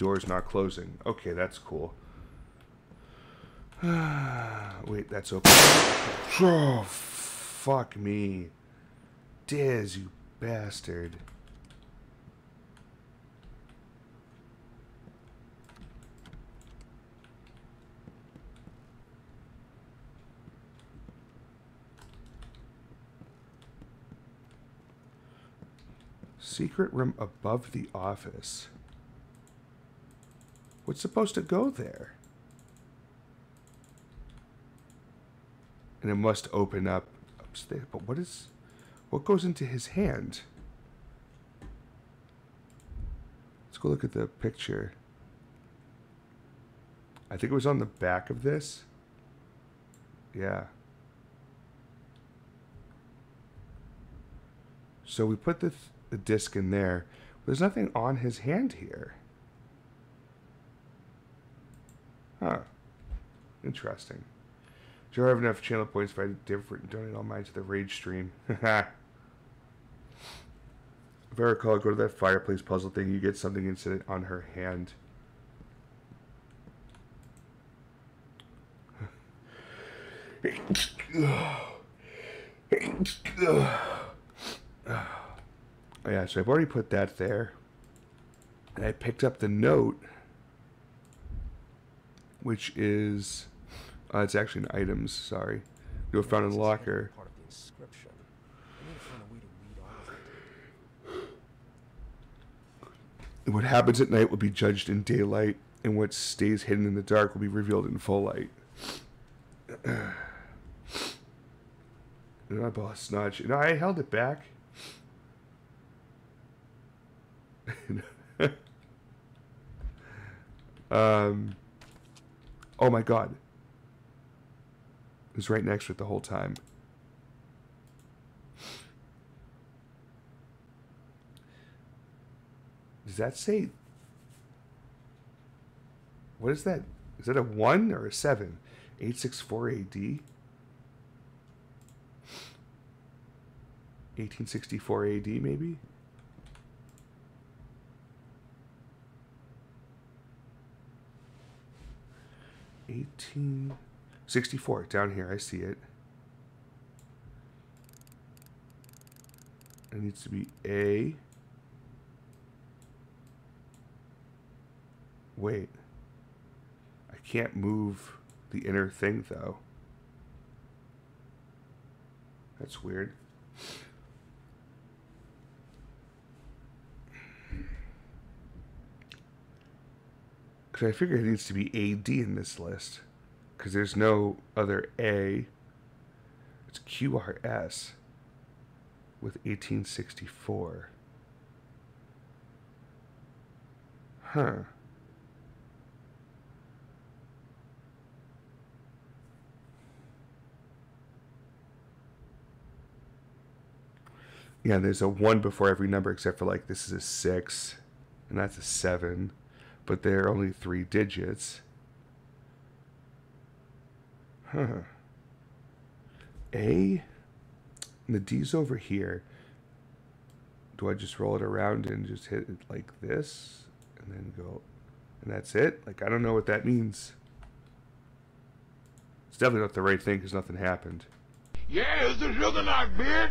Door's not closing. Okay, that's cool. Wait, that's open. Oh, fuck me. Diz, you bastard. Secret room above the office. What's supposed to go there? And it must open up upstairs. But what is... What goes into his hand? Let's go look at the picture. I think it was on the back of this. Yeah. So we put the, the disc in there. There's nothing on his hand here. Huh. Interesting. Do I have enough channel points if I different donate all mine to the rage stream? if I recall, go to that fireplace puzzle thing. You get something incident on her hand. oh yeah, so I've already put that there. And I picked up the note which is uh, it's actually an items. Sorry, you were found in the locker. I. What happens at night will be judged in daylight, and what stays hidden in the dark will be revealed in full light. My boss nudge. No, I held it back. um. Oh my god. It was right next to it the whole time. Does that say What is that? Is that a 1 or a 7? 864 AD? 1864 AD, maybe? Eighteen sixty-four down here. I see it. It needs to be A. Wait. I can't move the inner thing though. That's weird. Because I figure it needs to be AD in this list. Because there's no other A. It's QRS with 1864. Huh. Yeah, there's a 1 before every number except for like this is a 6 and that's a 7, but they're only 3 digits. Huh. A and the D's over here. Do I just roll it around and just hit it like this and then go and that's it? Like I don't know what that means. It's definitely not the right thing because nothing happened. Yeah, it's the sugar bitch.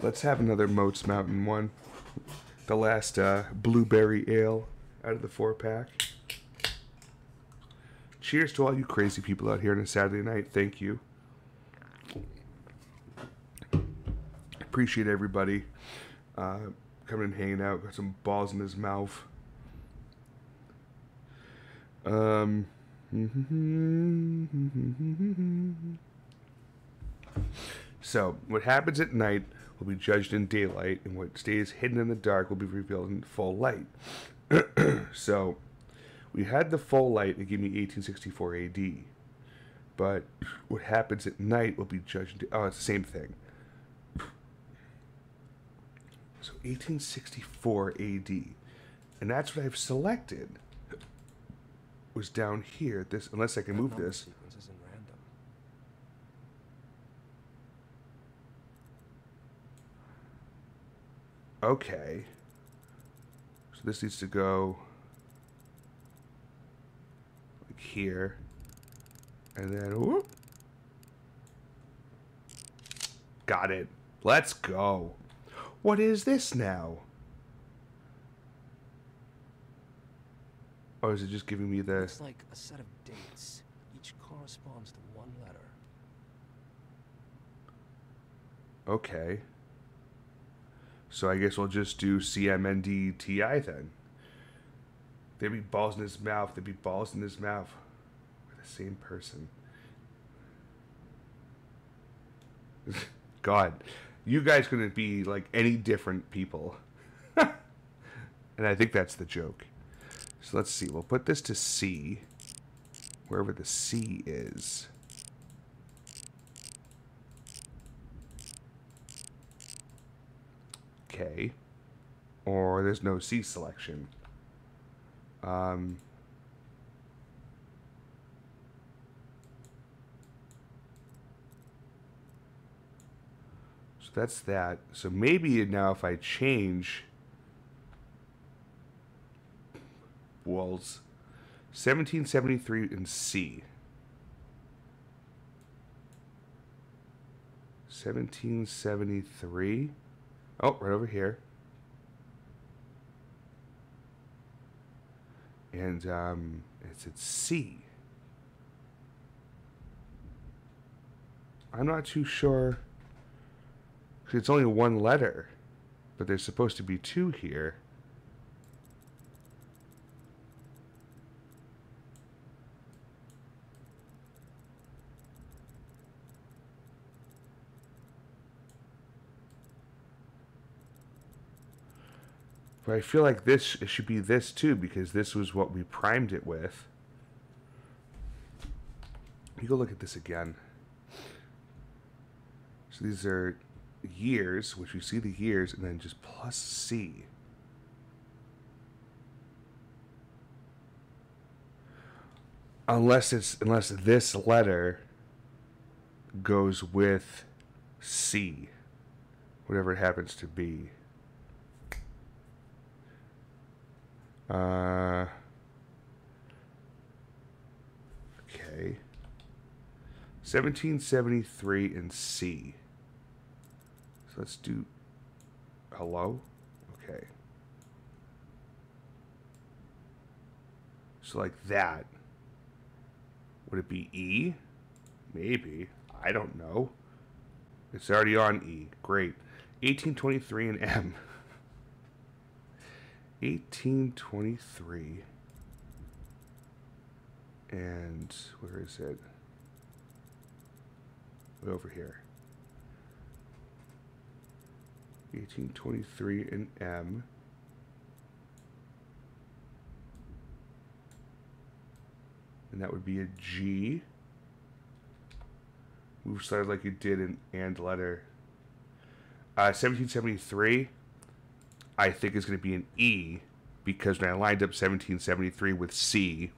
Let's have another Moats Mountain one. The last uh, blueberry ale out of the four pack. Cheers to all you crazy people out here on a Saturday night. Thank you. Appreciate everybody uh, coming and hanging out. Got some balls in his mouth. Um. So, what happens at night will be judged in daylight, and what stays hidden in the dark will be revealed in full light. so, we had the full light that gave me 1864 AD, but what happens at night will be judged. In, oh, it's the same thing. So, 1864 AD, and that's what I've selected. Was down here. This, unless I can move this. Okay. So this needs to go like here. And then whoop. Got it. Let's go. What is this now? Or is it just giving me the It's like a set of dates. Each corresponds to one letter. Okay. So I guess we'll just do CMNDTI then. There'd be balls in his mouth. There'd be balls in his mouth. We're the same person. God, you guys couldn't be like any different people. and I think that's the joke. So let's see. We'll put this to C, wherever the C is. K, or there's no C selection. Um, so that's that. So maybe now if I change walls 1773 in C. 1773. Oh, right over here. And um, it's at C. I'm not too sure. 'cause it's only one letter, but there's supposed to be two here. But I feel like this it should be this too because this was what we primed it with. You go look at this again. So these are years, which we see the years, and then just plus C. Unless it's unless this letter goes with C, whatever it happens to be. Uh, okay. 1773 and C. So let's do hello. Okay. So like that. Would it be E? Maybe. I don't know. It's already on E. Great. 1823 and M. 1823. And where is it? Over here. 1823 and M. And that would be a G. Move slide like you did in and letter. Uh, 1773, I think is going to be an E because when I lined up 1773 with C,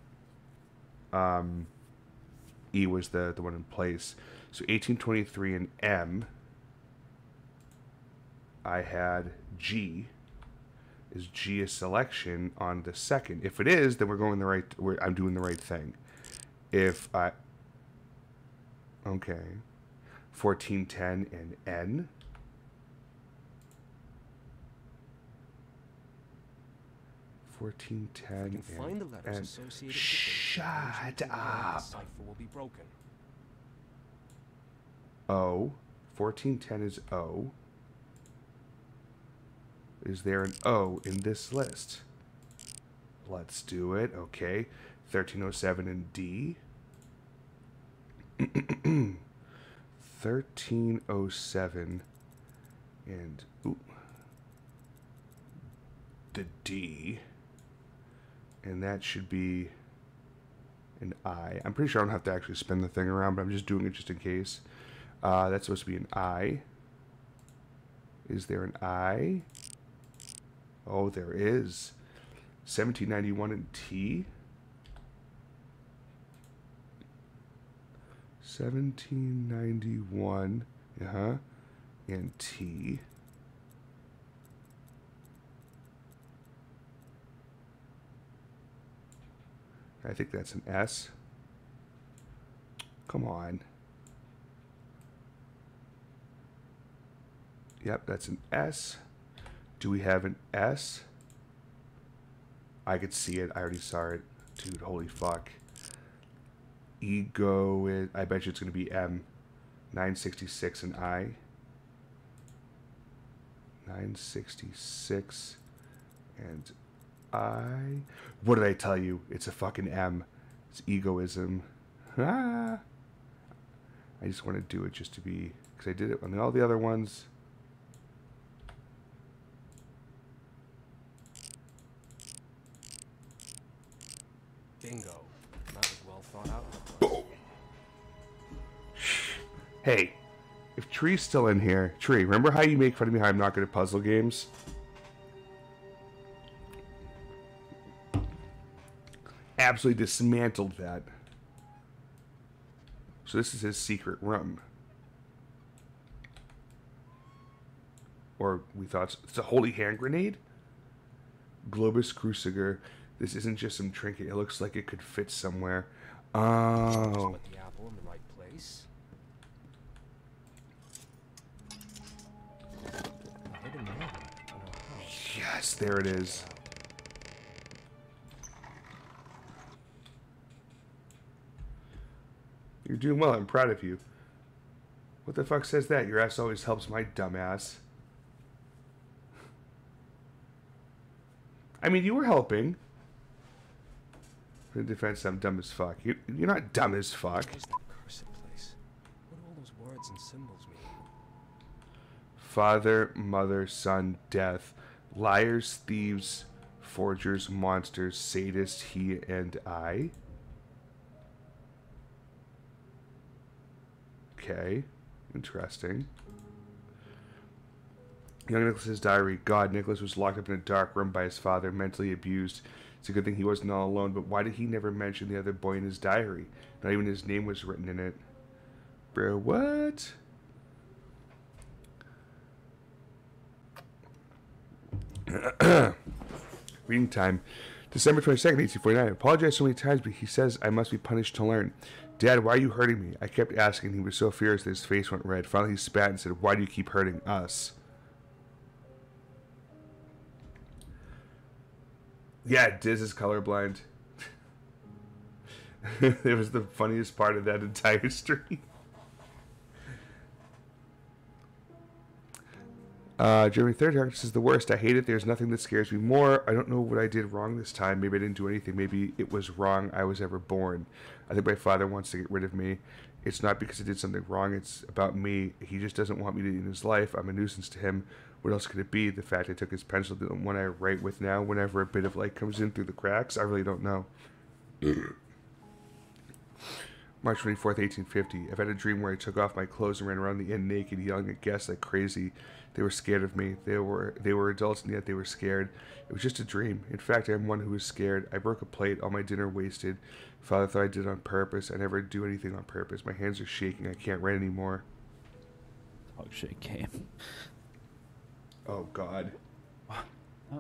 um, E was the, the one in place. So 1823 and M, I had G. Is G a selection on the second? If it is, then we're going the right. We're, I'm doing the right thing. If I okay, fourteen ten and N. Fourteen ten You and can find the letters N. associated with Shut up. cipher will be broken. O. 1410 is O. Is there an O in this list? Let's do it. Okay. 1307 and D. 1307 and ooh, the D. And that should be an I. I'm pretty sure I don't have to actually spin the thing around, but I'm just doing it just in case. Uh, that's supposed to be an I. Is there an I? Oh, there is. 1791 and T. 1791, uh-huh, and T. I think that's an S. Come on. Yep, that's an S. Do we have an S? I could see it. I already saw it. Dude, holy fuck. Ego I bet you it's going to be M. 966 and I. 966 and I. What did I tell you? It's a fucking M. It's egoism. Ah. I just want to do it just to be, because I did it on all the other ones. Bingo. That was well thought out. Hey, if Tree's still in here, Tree, remember how you make fun of me how I'm not good at puzzle games? Absolutely dismantled that. So this is his secret room. Or we thought it's a holy hand grenade? Globus Cruciger. This isn't just some trinket. It looks like it could fit somewhere. Oh. Put the apple in the right place. A hidden man in a house. Yes, there it is. You're doing well. I'm proud of you. What the fuck says that? Your ass always helps my dumb ass. I mean, you were helping. In defense, I'm dumb as fuck. You, you're not dumb as fuck. What is that cursed place? What do all those words and symbols mean? Father, mother, son, death. Liars, thieves, forgers, monsters, sadists, he and I. Okay, interesting. Young Nicholas's diary. God, Nicholas was locked up in a dark room by his father, mentally abused. It's a good thing he wasn't all alone, but why did he never mention the other boy in his diary? Not even his name was written in it. Bro, what? Reading time. December 22nd, 1849. I apologized so many times, but he says I must be punished to learn. Dad, why are you hurting me? I kept asking. He was so furious that his face went red. Finally, he spat and said, Why do you keep hurting us? Yeah, Diz is colorblind. it was the funniest part of that entire stream. Uh, Jeremy Third Darkness is the worst. I hate it. There's nothing that scares me more. I don't know what I did wrong this time. Maybe I didn't do anything. Maybe it was wrong. I was ever born. I think my father wants to get rid of me. It's not because I did something wrong. It's about me. He just doesn't want me to in his life. I'm a nuisance to him. What else could it be? The fact I took his pencil, the one I write with now, whenever a bit of light comes in through the cracks, I really don't know. March 24th, 1850. I've had a dream where I took off my clothes and ran around the inn naked, yelling at guests like crazy. They were scared of me. They were they were adults and yet they were scared. It was just a dream. In fact, I am one who was scared. I broke a plate, all my dinner wasted. Father thought I did it on purpose. I never do anything on purpose. My hands are shaking. I can't write anymore. Dog shit game. Oh God.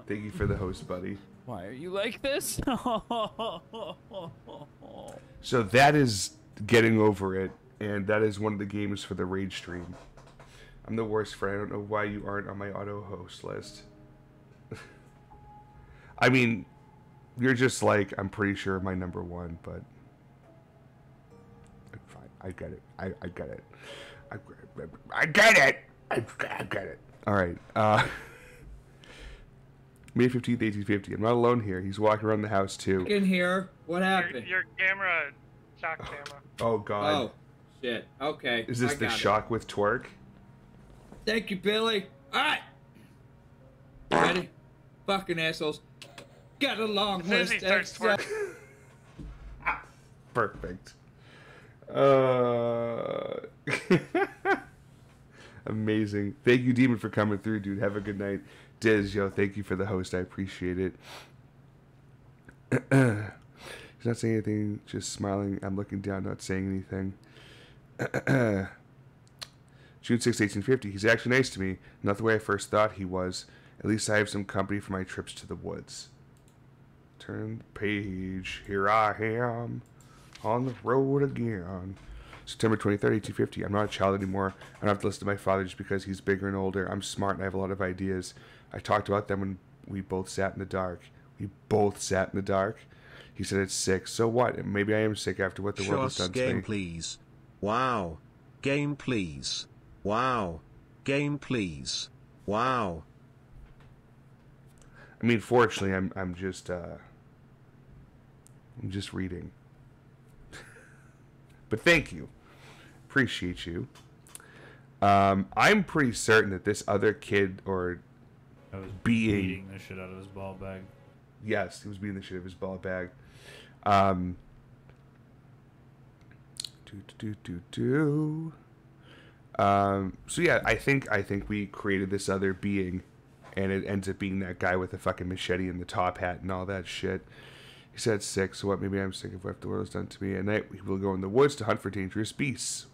Thank you for the host, buddy. Why are you like this? So that is getting over it, and that is one of the games for the rage stream. I'm the worst friend. I don't know why you aren't on my auto host list. I mean, you're just like I'm pretty sure my number one, but fine. I get it. I, I get it. I, I get it. I, I get it. All right. Uh, May 15th, 1850. I'm not alone here. He's walking around the house too. In here. What happened? Your camera, shock camera. Oh God. Oh, shit. Okay. Is this I the got it. shock with twerk? Thank you, Billy. All right. Ready? Fucking assholes. Got a long As soon as he list. starts Perfect. Uh, amazing. Thank you, Demon, for coming through, dude. Have a good night. Diz, yo, thank you for the host. I appreciate it. He's not saying anything, just smiling. I'm looking down, not saying anything. June 6, 1850. He's actually nice to me. Not the way I first thought he was. At least I have some company for my trips to the woods. Turn the page. Here I am on the road again. September 23rd, 1850. I'm not a child anymore. I don't have to listen to my father just because he's bigger and older. I'm smart and I have a lot of ideas. I talked about them when we both sat in the dark. We both sat in the dark. He said it's sick. So what? Maybe I am sick after what the world has done to game me. please. Wow. Game please. Wow. Game please. Wow. I mean, fortunately, I'm I'm just uh, I'm just reading. but thank you, appreciate you. Um, I'm pretty certain that this other kid or I was being beating the shit out of his ball bag. yes, he was beating the shit out of his ball bag. Um, do do do do. Um, so yeah, I think I think we created this other being, and it ends up being that guy with the fucking machete and the top hat and all that shit. He said sick, so what? Maybe I'm sick of what the world has done to me. At night, we will go in the woods to hunt for dangerous beasts.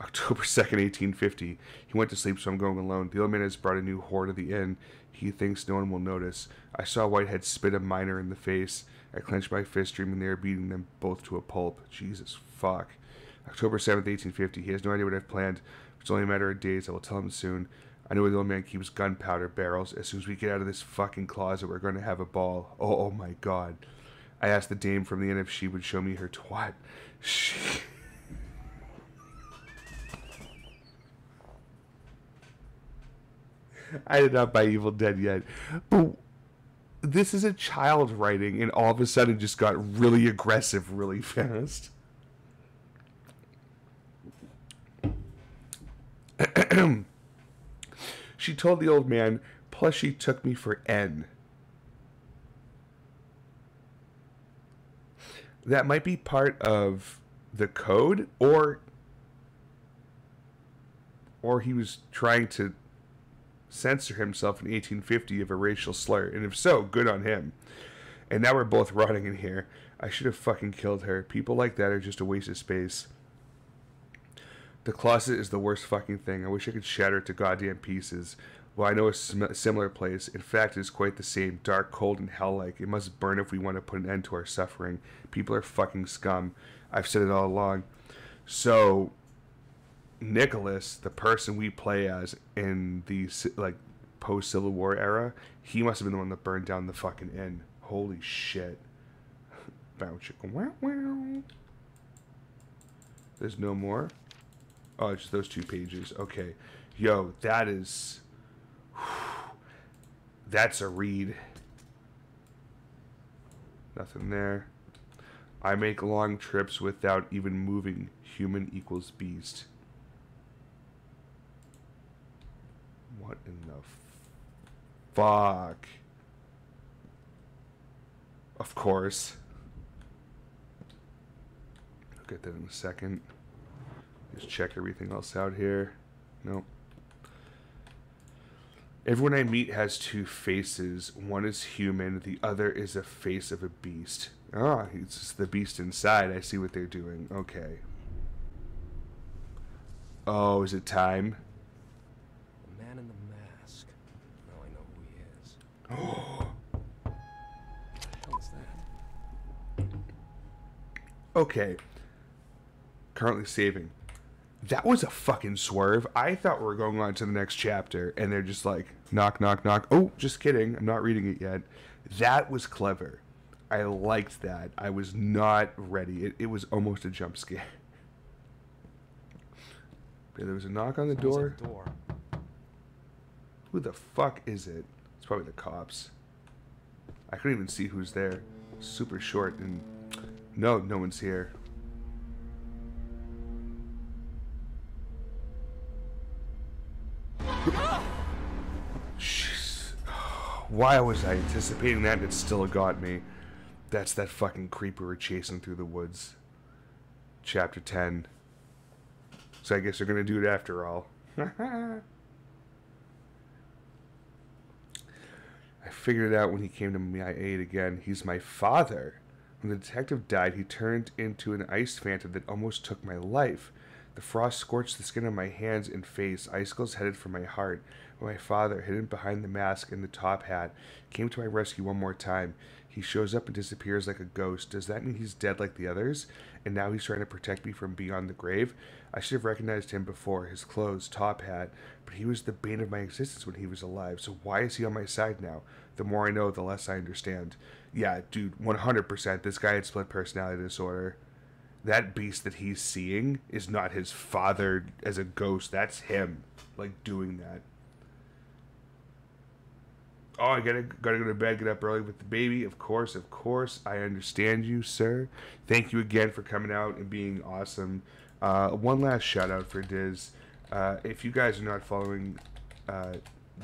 October 2nd, 1850. He went to sleep, so I'm going alone. The old man has brought a new whore to the inn. He thinks no one will notice. I saw Whitehead spit a miner in the face. I clenched my fist, dreaming they are beating them both to a pulp. Jesus fuck. October 7th, 1850. He has no idea what I've planned. It's only a matter of days. I will tell him soon. I know where the old man keeps gunpowder barrels. As soon as we get out of this fucking closet, we're going to have a ball. Oh, oh my god. I asked the dame from the inn if she would show me her twat. She. I did not buy Evil Dead yet. But this is a child writing, and all of a sudden just got really aggressive really fast. she told the old man, Plushie took me for N. That might be part of the code, or or he was trying to censor himself in 1850 of a racial slur. And if so, good on him. And now we're both rotting in here. I should have fucking killed her. People like that are just a waste of space. The closet is the worst fucking thing. I wish I could shatter it to goddamn pieces. Well, I know a sim- similar place. In fact, it is quite the same. Dark, cold, and hell-like. It must burn if we want to put an end to our suffering. People are fucking scum. I've said it all along. So, Nicholas, the person we play as in the like post Civil War era, he must have been the one that burned down the fucking inn. Holy shit! Bow chicka wow wow. There's no more. Oh, it's just those two pages. Okay, yo, that is. That's a read. Nothing there. I make long trips without even moving. Human equals beast. What in the fuck? Of course. I'll get that in a second. Just check everything else out here. Nope. Everyone I meet has two faces. One is human, the other is a face of a beast. Ah, it's the beast inside. I see what they're doing. Okay. Oh, is it time? The man in the mask. Now I know who he is. what the hell is that? Okay. Currently saving. That was a fucking swerve. I thought we were going on to the next chapter, and they're just like, knock, knock, knock. Oh, just kidding. I'm not reading it yet. That was clever. I liked that. I was not ready. It, it was almost a jump scare. There was a knock on the door. door. Who the fuck is it? It's probably the cops. I couldn't even see who's there. Super short and no, no one's here. Why was I anticipating that and it still got me? That's that fucking creeper we're chasing through the woods. Chapter 10. So I guess they're gonna do it after all. I figured it out when he came to my aid again. He's my father. When the detective died, he turned into an ice phantom that almost took my life. The frost scorched the skin on my hands and face. Icicles headed for my heart. My father, hidden behind the mask and the top hat, came to my rescue one more time. He shows up and disappears like a ghost. Does that mean he's dead like the others? And now he's trying to protect me from beyond the grave? I should have recognized him before. His clothes, top hat. But he was the bane of my existence when he was alive. So why is he on my side now? The more I know, the less I understand. Yeah, dude, 100%. This guy had split personality disorder. That beast that he's seeing is not his father as a ghost. That's him, like, doing that. Oh, I gotta gotta go to bed, get up early with the baby. Of course, of course, I understand you, sir. Thank you again for coming out and being awesome. Uh, one last shout out for Diz. Uh, if you guys are not following uh,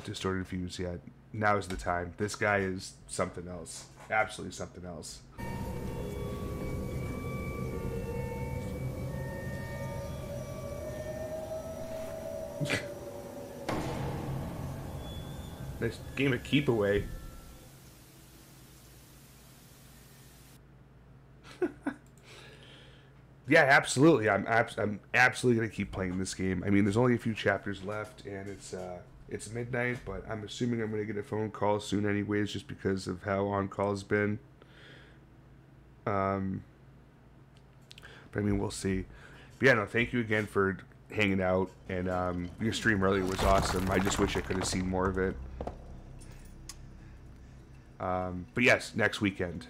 Distorted Views yet, now is the time. This guy is something else. Absolutely something else. nice game of keep away. yeah, absolutely. I'm abs- I'm absolutely gonna keep playing this game. I mean, there's only a few chapters left, and it's uh, it's midnight. But I'm assuming I'm gonna get a phone call soon, anyways, just because of how on call's been. Um, but I mean, we'll see. But yeah, no, thank you again for hanging out, and um, your stream earlier was awesome. I just wish I could have seen more of it. Um, but yes, next weekend.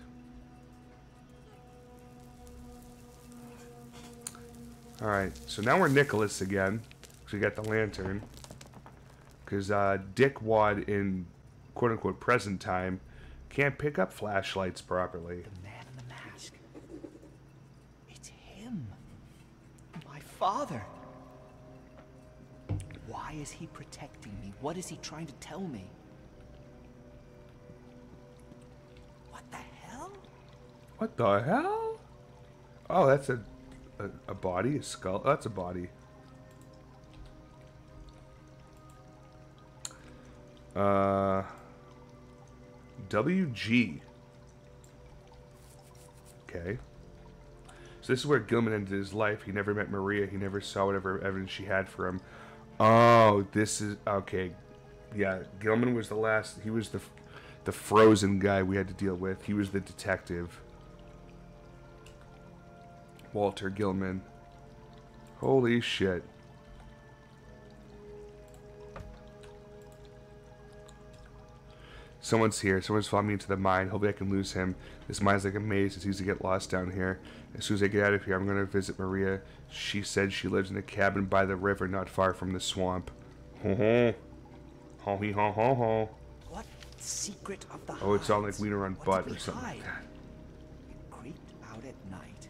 All right, so now we're Nicholas again. So we got the lantern. Because uh, Dick Wad in quote unquote present time can't pick up flashlights properly. The man in the mask. It's him. My father. Why is he protecting me? What is he trying to tell me? What the hell? What the hell? Oh, that's a, a, a body, a skull. That's a body. Uh, WG. Okay. So this is where Gilman ended his life. He never met Maria. He never saw whatever evidence she had for him. Oh, this is okay. Yeah, Gilman was the last. He was the the frozen guy we had to deal with. He was the detective. Walter Gilman. Holy shit. Someone's here. Someone's following me into the mine. Hopefully I can lose him. This mine's like a maze. It's easy to get lost down here. As soon as I get out of here, I'm going to visit Maria. She said she lives in a cabin by the river not far from the swamp. Ho ho. Ho ho ho ho. What secret of the Oh, it's all like wiener on What butt or we something like that. It creeped out at night.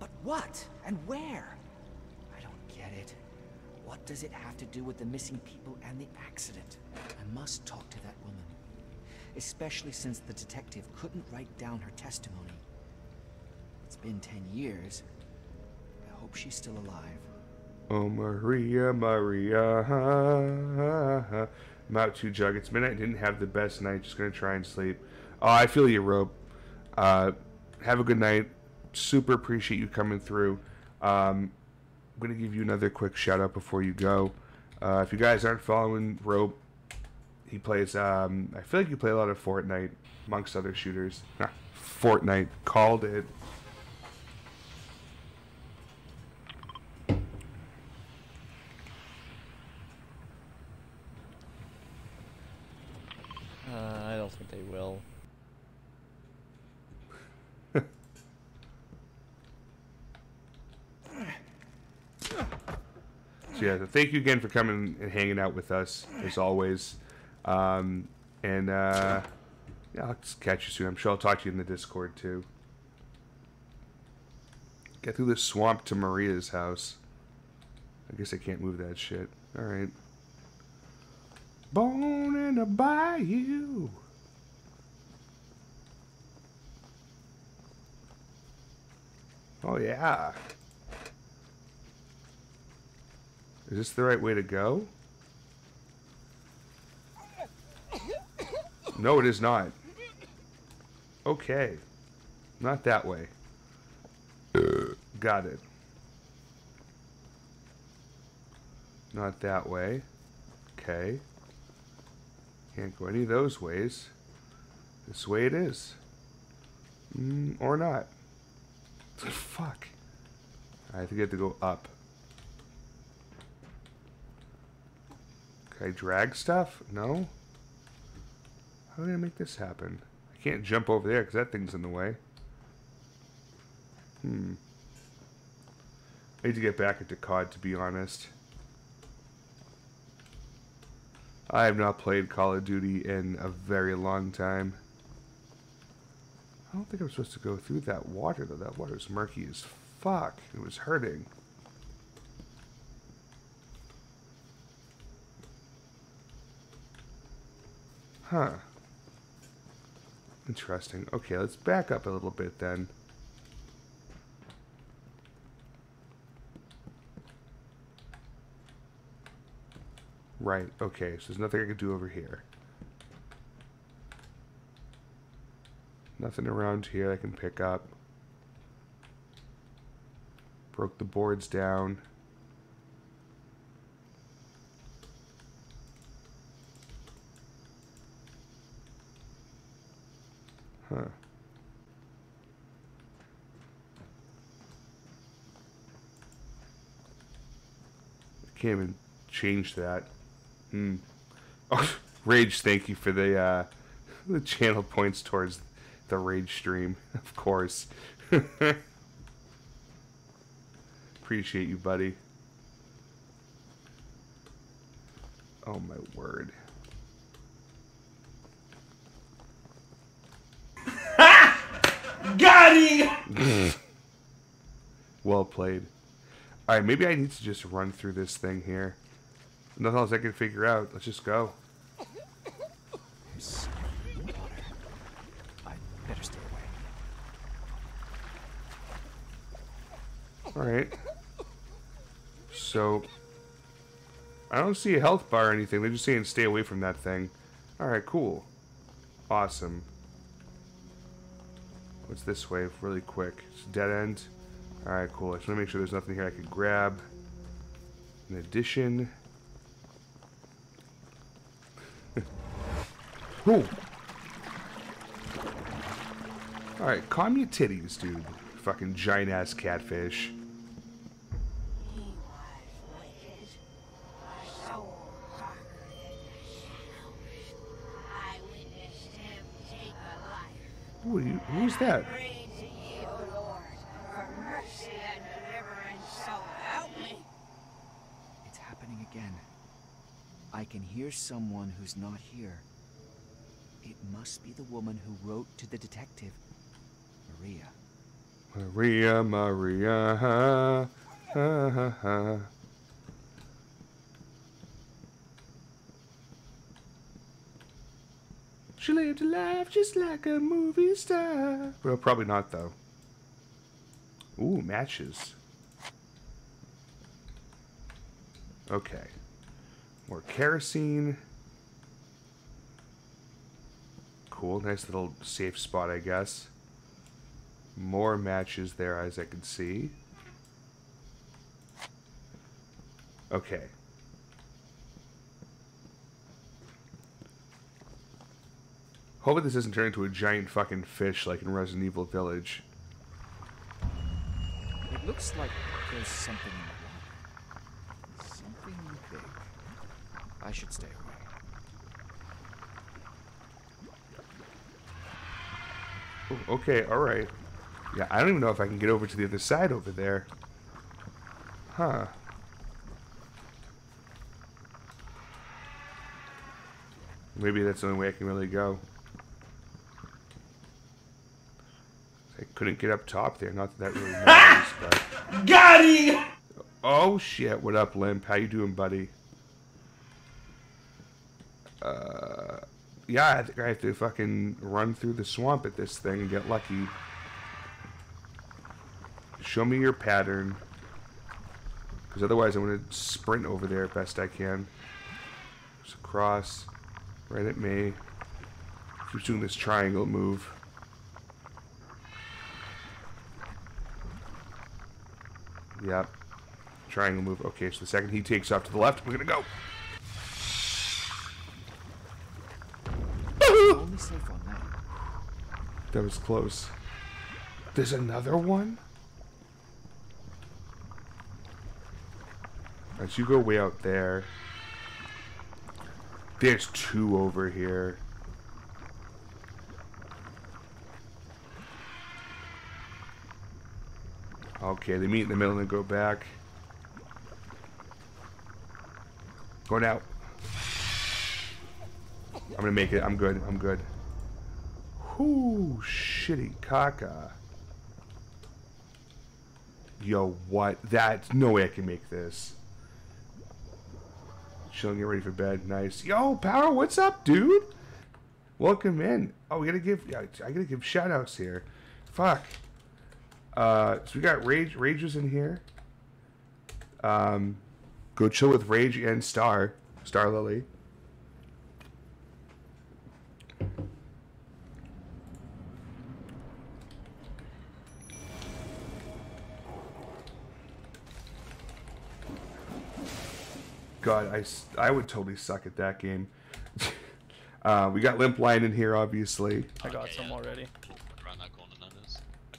But what? And where? I don't get it. What does it have to do with the missing people and the accident? I must talk to that woman. Especially since the detective couldn't write down her testimony. It's been ten years. I hope she's still alive. Oh, Maria, Maria. I'm out too, Jug. It's midnight. Didn't have the best night. Just going to try and sleep. Oh, I feel you, Rope. Uh, have a good night. Super appreciate you coming through. Um, I'm going to give you another quick shout out before you go. Uh, if you guys aren't following Rope, he plays, um, I feel like you play a lot of Fortnite, amongst other shooters. Fortnite. Called it. Uh, I don't think they will. So yeah, thank you again for coming and hanging out with us as always. Um, and uh, yeah, I'll catch you soon. I'm sure I'll talk to you in the Discord too. Get through this swamp to Maria's house. I guess I can't move that shit. All right. Born in the bayou. Oh yeah. Is this the right way to go? No, it is not. Okay. Not that way. Got it. Not that way. Okay. Can't go any of those ways. This way it is. Mm, or not. Fuck. I have to get to go up. Can I drag stuff? No? How did I make this happen? I can't jump over there because that thing's in the way. Hmm. I need to get back into COD to be honest. I have not played Call of Duty in a very long time. I don't think I'm supposed to go through that water though. That water's murky as fuck. It was hurting. Huh. Interesting. Okay, let's back up a little bit then. Right, okay, so there's nothing I can do over here. Nothing around here I can pick up. Broke the boards down. Huh. Can't even change that. Hmm. Oh, Rage, thank you for the uh, the channel points towards the Rage stream, of course. Appreciate you, buddy. Oh my word. studying. well played. All right, maybe I need to just run through this thing here. Nothing else I can figure out. Let's just go. All right. So, I don't see a health bar or anything. They're just saying stay away from that thing. All right, cool. Awesome. What's this way? Really quick. It's a dead end. Alright, cool. I just want to make sure there's nothing here I could grab. In addition... Ooh! Alright, calm your titties, dude. Fucking giant ass catfish. Who's that? It's happening again. I can hear someone who's not here. It must be the woman who wrote to the detective, Maria. Maria, Maria, ha, ha, ha, a life just like a movie star. Well, probably not, though. Ooh, matches. Okay. More kerosene. Cool, nice little safe spot, I guess. More matches there, as I can see. Okay. Hopefully this doesn't turn into a giant fucking fish like in Resident Evil Village. It looks like there's something in the water. Something big. I should stay away. Ooh, okay, alright. Yeah, I don't even know if I can get over to the other side over there. Huh. Maybe that's the only way I can really go. Couldn't get up top there. Not that that really matters, but... Got him! Oh shit! What up, Limp? How you doing, buddy? Uh, yeah, I think I have to fucking run through the swamp at this thing and get lucky. Show me your pattern, because otherwise I'm gonna sprint over there best I can. Just across, right at me. Keeps doing this triangle move. Yep. Triangle move. Okay, so the second he takes off to the left, we're gonna go. That was close. There's another one? As you go way out there. There's two over here. Okay, they meet in the middle and go back. Going out. I'm gonna make it. I'm good. I'm good. Whoo, shitty caca. Yo, what? That's no way I can make this. Chilling, get ready for bed. Nice. Yo, Power, what's up, dude? Welcome in. Oh, we gotta give. I gotta give shout outs here. Fuck. Uh, so we got Rage. Rage is in here. Um, go chill with Rage and Star. Star Lily. God, I, I would totally suck at that game. uh, we got Limp Lion in here, obviously. I got some already. Around that corner, none is.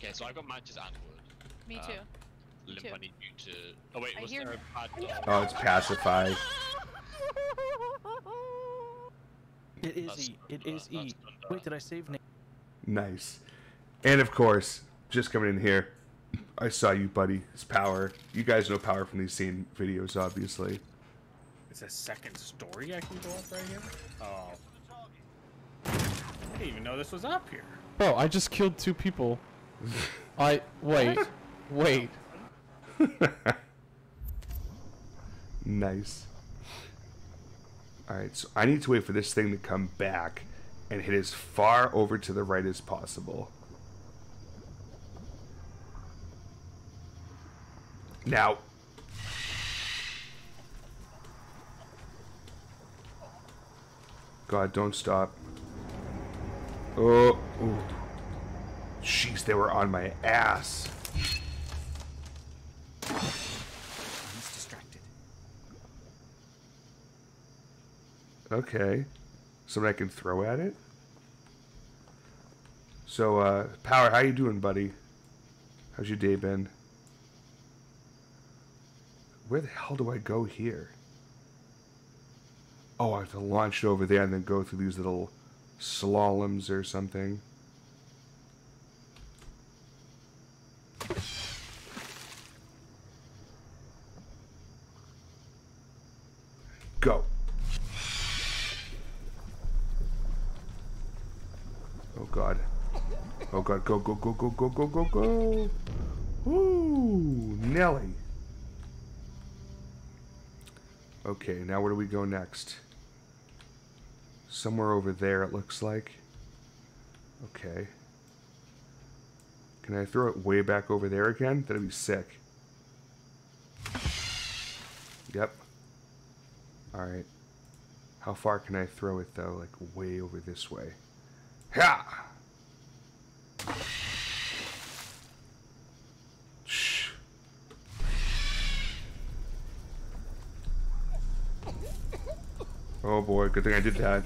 Okay, so I've got matches and wood. Me Uh, too. Me Limp, too. I need you to. Oh wait, I was there a pad? Oh, it's pacified. It is E. It is E. Wait, did I save name? Nice. And of course, just coming in here, I saw you, buddy. It's Power. You guys know Power from these same videos, obviously. It's a second story I can go up right here? Oh. I didn't even know this was up here. Bro, I just killed two people. I wait, wait. Nice. Alright, so I need to wait for this thing to come back and hit as far over to the right as possible. Now. God, don't stop. Oh, ooh. Jeez, they were on my ass. He's distracted. Okay. Something I can throw at it? So, uh, Power, how you doing, buddy? How's your day been? Where the hell do I go here? Oh, I have to launch it over there and then go through these little slaloms or something. Go. Oh god. Oh god, go, go, go, go, go, go, go, go. Woo! Nelly. Okay, now where do we go next? Somewhere over there, it looks like. Okay. Can I throw it way back over there again? That'd be sick. Yep. Alright. How far can I throw it, though? Like, way over this way. Ha! Shh. Oh boy, good thing I did that.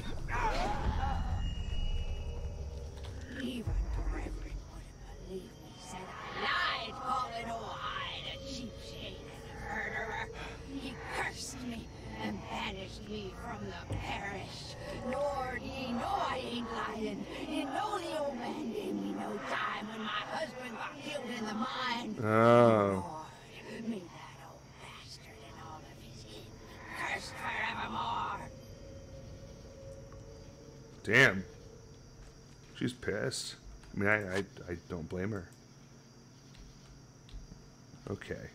I, don't blame her. Okay.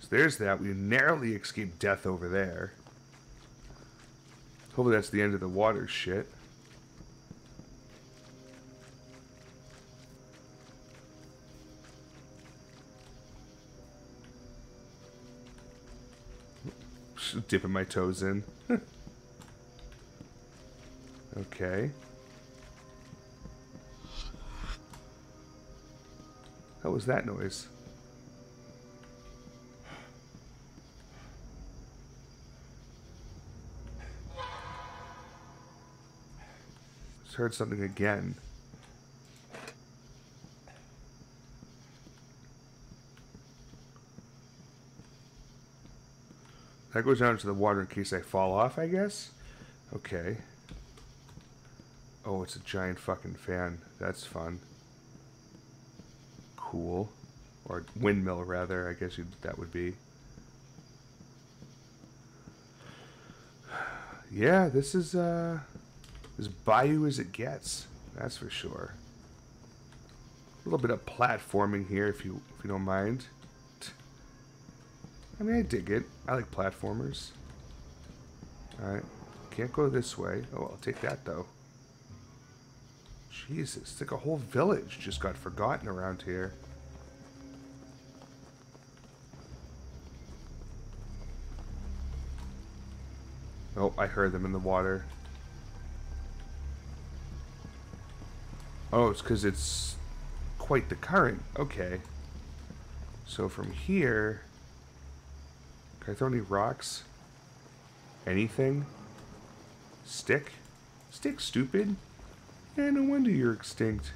So there's that. We narrowly escaped death over there. Hopefully that's the end of the water shit. Dipping my toes in. okay. What was that noise? Just heard something again. That goes down into the water in case I fall off, I guess? Okay. Oh, it's a giant fucking fan. That's fun. Cool. Or windmill, rather, I guess that would be. Yeah, this is, uh... As bayou as it gets. That's for sure. A little bit of platforming here, if you if you don't mind. I mean, I dig it. I like platformers. Alright. Can't go this way. Oh, I'll take that, though. Jesus, it's like a whole village just got forgotten around here. Oh, I heard them in the water. Oh, it's because it's quite the current. Okay. So from here... Can I throw any rocks? Anything? Stick? Stick, stupid? Yeah, no wonder you're extinct.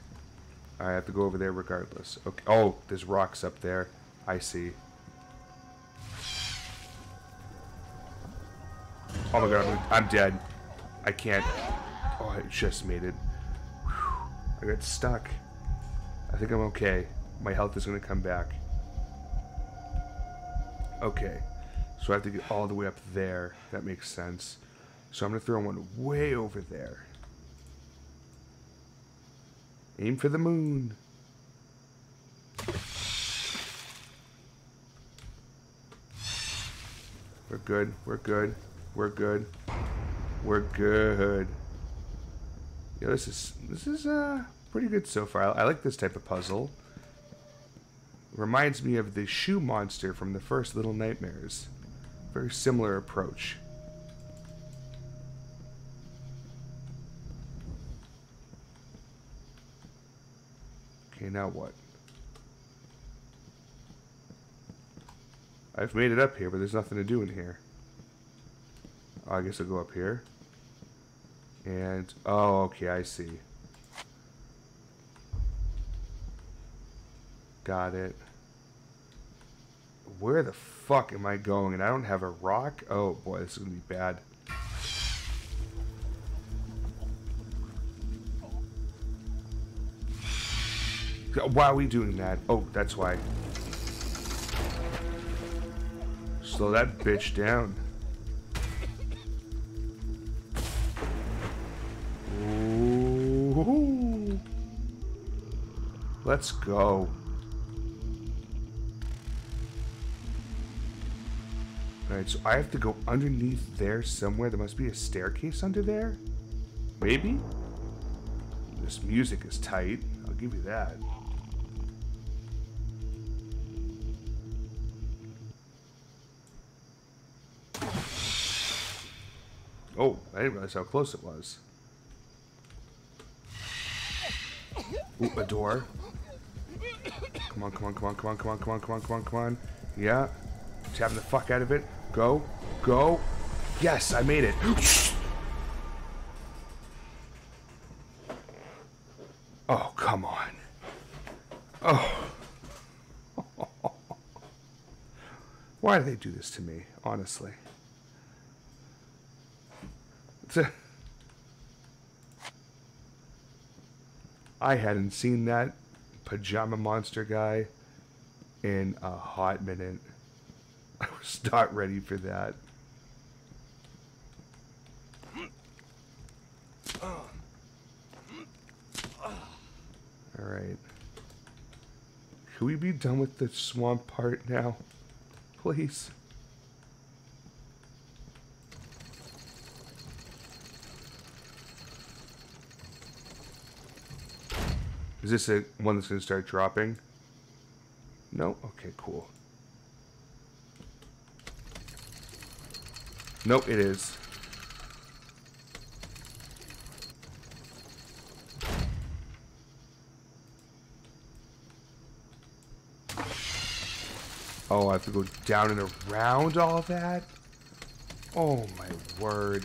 I have to go over there regardless. Okay. Oh, there's rocks up there. I see. Oh my god, I'm, I'm dead. I can't. Oh, I just made it. Whew. I got stuck. I think I'm okay. My health is going to come back. Okay. So I have to get all the way up there. That makes sense. So I'm going to throw one way over there. Aim for the moon. We're good. We're good. We're good. We're good. Yeah, this is this is uh pretty good so far. I, I like this type of puzzle. Reminds me of the shoe monster from the first Little Nightmares. Very similar approach. Okay, now what? I've made it up here, but there's nothing to do in here. Oh, I guess I'll go up here. And, oh, okay, I see. Got it. Where the fuck am I going? And I don't have a rock? Oh boy, this is gonna be bad. Why are we doing that? Oh, that's why. Slow that bitch down. Let's go. Alright, so I have to go underneath there somewhere. There must be a staircase under there? Maybe? This music is tight. I'll give you that. Oh, I didn't realize how close it was. Ooh, a door. Come on, come on, come on, come on, come on, come on, come on, come on, come on. Yeah. Tapping the fuck out of it. Go. Go. Yes, I made it. Oh, come on. Oh. Why do they do this to me, honestly? Uh, I hadn't seen that pajama monster guy in a hot minute. I was not ready for that. Alright. Can we be done with the swamp part now? Please. Is this a one that's going to start dropping? No? Okay, cool. Nope, it is. Oh, I have to go down and around all that? Oh my word.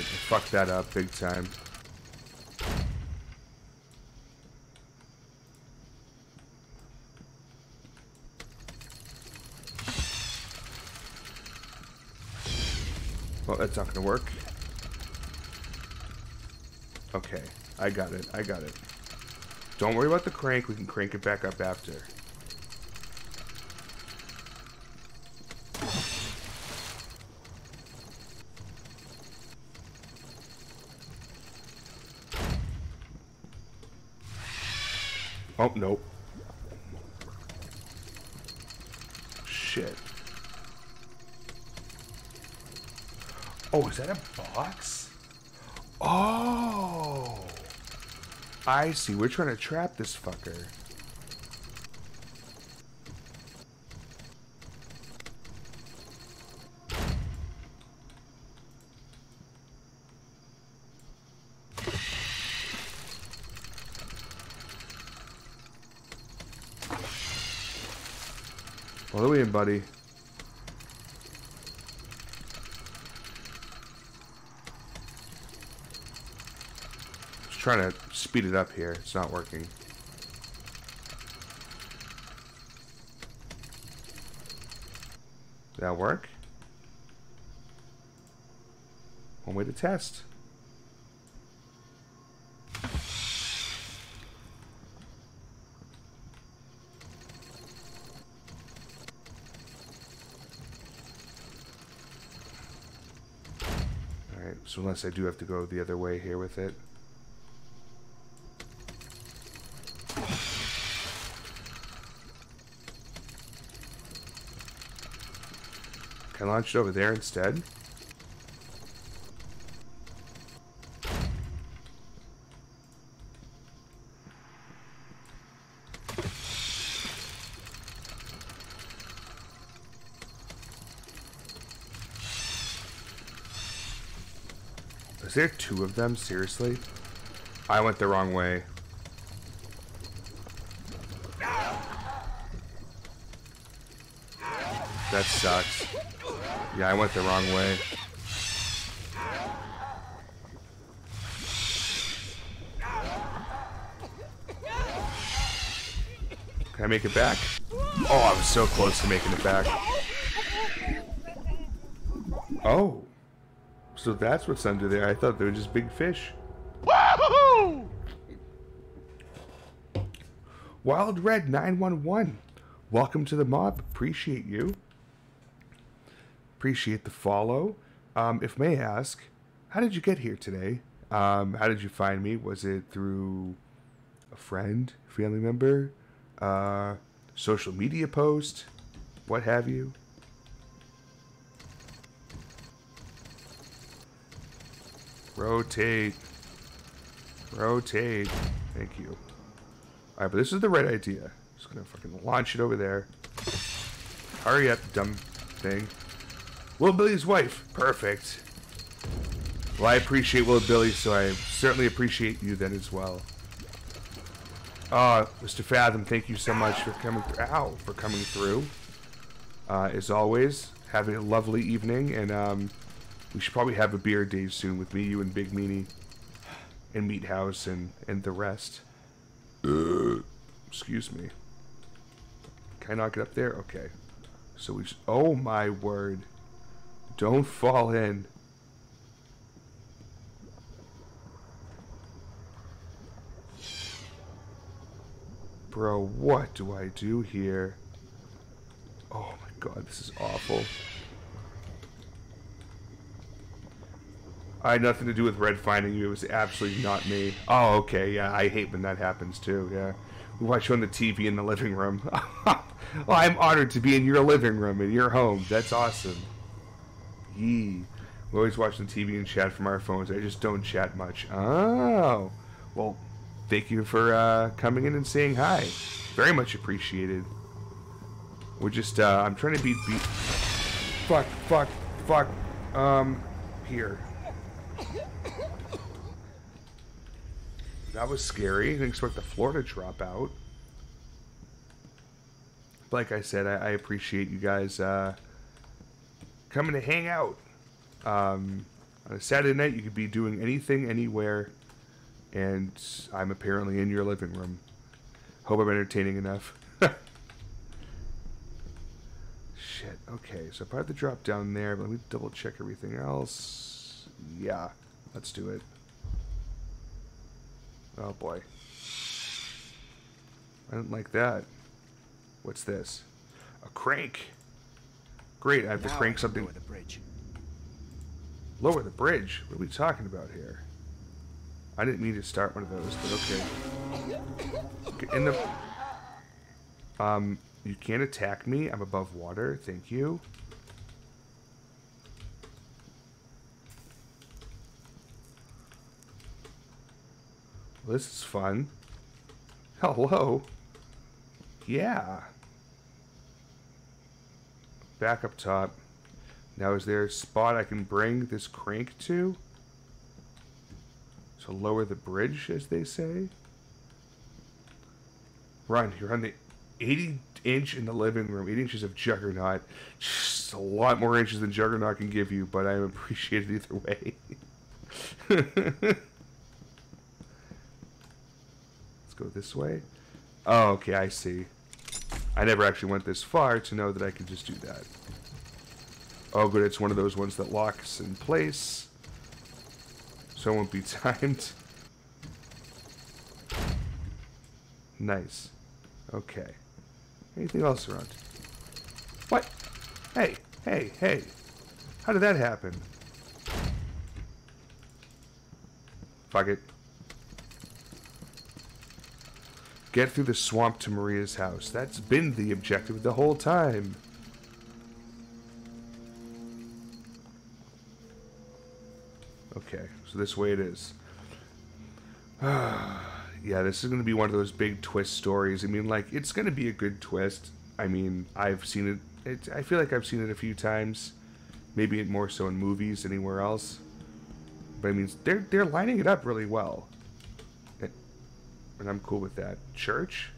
I fucked that up big time. Well, that's not gonna work. Okay, I got it, I got it. Don't worry about the crank, we can crank it back up after. Oh, nope. Shit. Oh, is that a box? Oh! I see. We're trying to trap this fucker. In, buddy? Just trying to speed it up here. It's not working. Did that work? One way to test. Alright, so unless I do have to go the other way here with it. Can I launch it over there instead? Is there two of them? Seriously? I went the wrong way. That sucks. Yeah, I went the wrong way. Can I make it back? Oh, I was so close to making it back. Oh. So that's what's under there. I thought they were just big fish. Wahoo! Wild Red 911. Welcome to the mob. Appreciate you. Appreciate the follow. Um, if may ask, how did you get here today? Um, how did you find me? Was it through a friend, family member, uh, social media post, what have you? Rotate. Rotate. Thank you. Alright, but this is the right idea. Just gonna fucking launch it over there. Hurry up, dumb thing. Will Billy's wife. Perfect. Well, I appreciate Will Billy, so I certainly appreciate you then as well. Uh, Mr. Fathom, thank you so much for coming through. Ow, for coming through. Uh, as always, have a lovely evening, and um, we should probably have a beer day soon with me, you, and Big Meanie, and Meat House, and and the rest. Uh, excuse me. Can I not get up there? Okay. So we. Oh my word! Don't fall in. Bro, what do I do here? Oh my god, this is awful. I had nothing to do with Red finding you. It was absolutely not me. Oh, okay. Yeah, I hate when that happens too. Yeah. We watch you on the TV in the living room. well, I'm honored to be in your living room, in your home. That's awesome. Yee. We always watch the TV and chat from our phones. I just don't chat much. Oh. Well, thank you for uh, coming in and saying hi. Very much appreciated. We're just, uh, I'm trying to beat, beat. Fuck, fuck, fuck. Um, here. That was scary. I didn't expect the floor to drop out. Like I said, I, I appreciate you guys uh, coming to hang out. Um, on a Saturday night, you could be doing anything, anywhere, and I'm apparently in your living room. Hope I'm entertaining enough. Shit. Okay, so if I have to drop down there, but let me double check everything else. Yeah, let's do it. Oh boy. I didn't like that. What's this? A crank. Great, I have to crank something. lower the bridge. Lower the bridge? What are we talking about here? I didn't mean to start one of those, but okay. Okay, In the... Um, you can't attack me. I'm above water. Thank you. This is fun. Hello. Yeah. Back up top. Now, is there a spot I can bring this crank to? So lower the bridge, as they say? Run. You're on the 80 inch in the living room. 8 inches of Juggernaut. Just a lot more inches than Juggernaut can give you, but I appreciate it either way. Let's go this way. Oh, okay, I see. I never actually went this far to know that I could just do that. Oh, good, it's one of those ones that locks in place. So it won't be timed. Nice. Okay. Anything else around? What? Hey, hey, hey. How did that happen? Fuck it. Get through the swamp to Maria's house. That's been the objective the whole time. Okay, so this way it is. yeah, this is going to be one of those big twist stories. I mean, like, it's going to be a good twist. I mean, I've seen it, it. I feel like I've seen it a few times. Maybe more so in movies, anywhere else. But I mean, they're they're lining it up really well, and I'm cool with that. Church.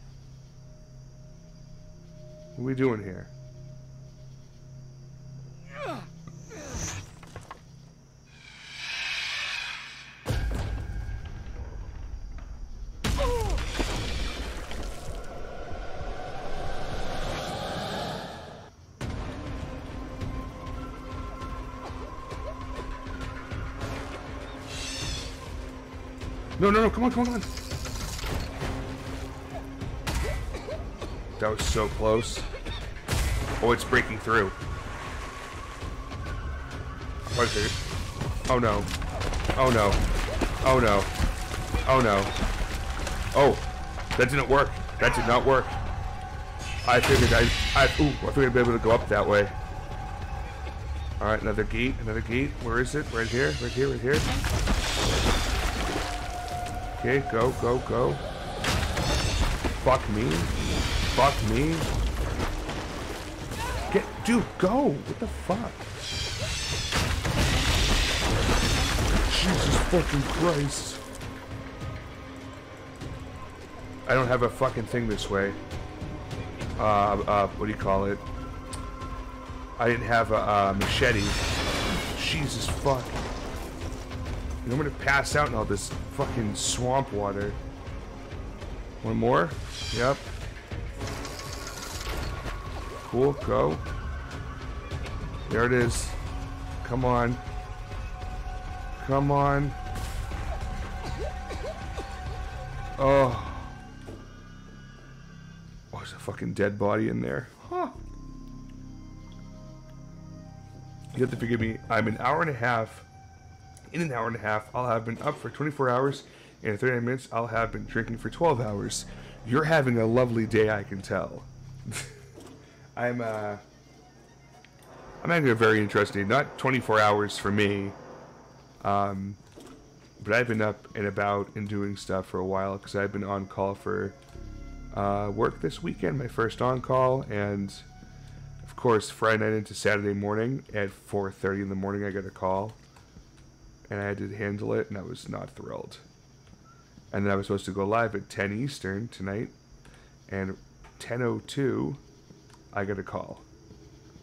What are we doing here? No, no, no, come on, come on, come on. That was so close. Oh, it's breaking through. Oh no. Oh no. Oh no. Oh no. Oh, that didn't work. That did not work. I figured I, I, ooh, I figured I'd be able to go up that way. All right, another gate, another gate. Where is it? Right here, right here, right here. Okay, go, go, go. Fuck me. Fuck me. Get, dude, go. What the fuck? Jesus fucking Christ. I don't have a fucking thing this way. Uh, uh, what do you call it? I didn't have a uh, machete. Jesus fuck. I'm gonna pass out in all this fucking swamp water. One more? Yep. Cool, go. There it is. Come on. Come on. Oh. Oh, there's a fucking dead body in there. Huh. You have to forgive me. I'm an hour and a half. In an hour and a half, I'll have been up for 24 hours. And in 39 minutes, I'll have been drinking for 12 hours. You're having a lovely day, I can tell. I'm, uh... I'm having a very interesting, not 24 hours for me, um, but I've been up and about and doing stuff for a while because I've been on call for uh, work this weekend, my first on call, and of course Friday night into Saturday morning at 4:30 in the morning I got a call, and I had to handle it, and I was not thrilled. And then I was supposed to go live at 10 Eastern tonight, and 10:02 I got a call.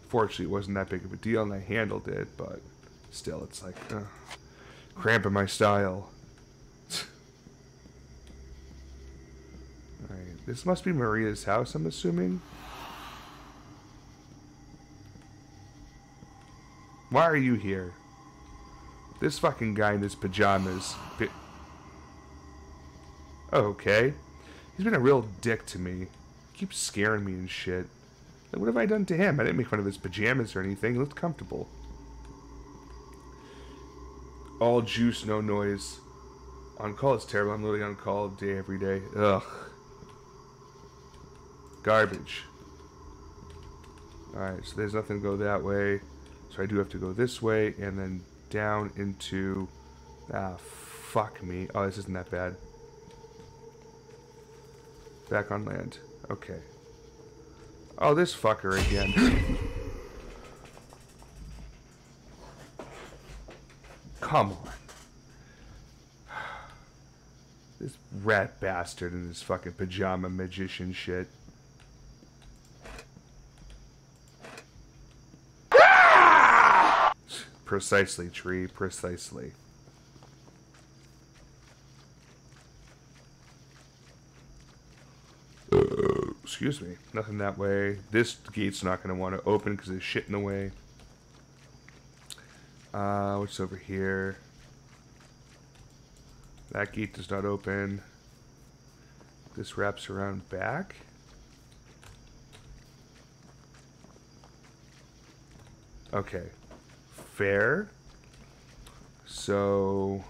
Fortunately, it wasn't that big of a deal, and I handled it, but still, it's like, ugh, cramping my style. Alright, this must be Maria's house, I'm assuming. Why are you here? This fucking guy in his pajamas. Oh, okay. He's been a real dick to me. He keeps scaring me and shit. What have I done to him? I didn't make fun of his pajamas or anything. He looked comfortable. All juice, no noise. On call is terrible. I'm literally on call day every day. Ugh. Garbage. Alright, so there's nothing to go that way. So I do have to go this way and then down into... Ah, fuck me. Oh, this isn't that bad. Back on land. Okay. Oh, this fucker again. Come on. This rat bastard in his fucking pajama magician shit. Precisely, tree, precisely. Uh, excuse me. Nothing that way. This gate's not going to want to open because there's shit in the way. Uh, what's over here? That gate does not open. This wraps around back. Okay. Fair. So...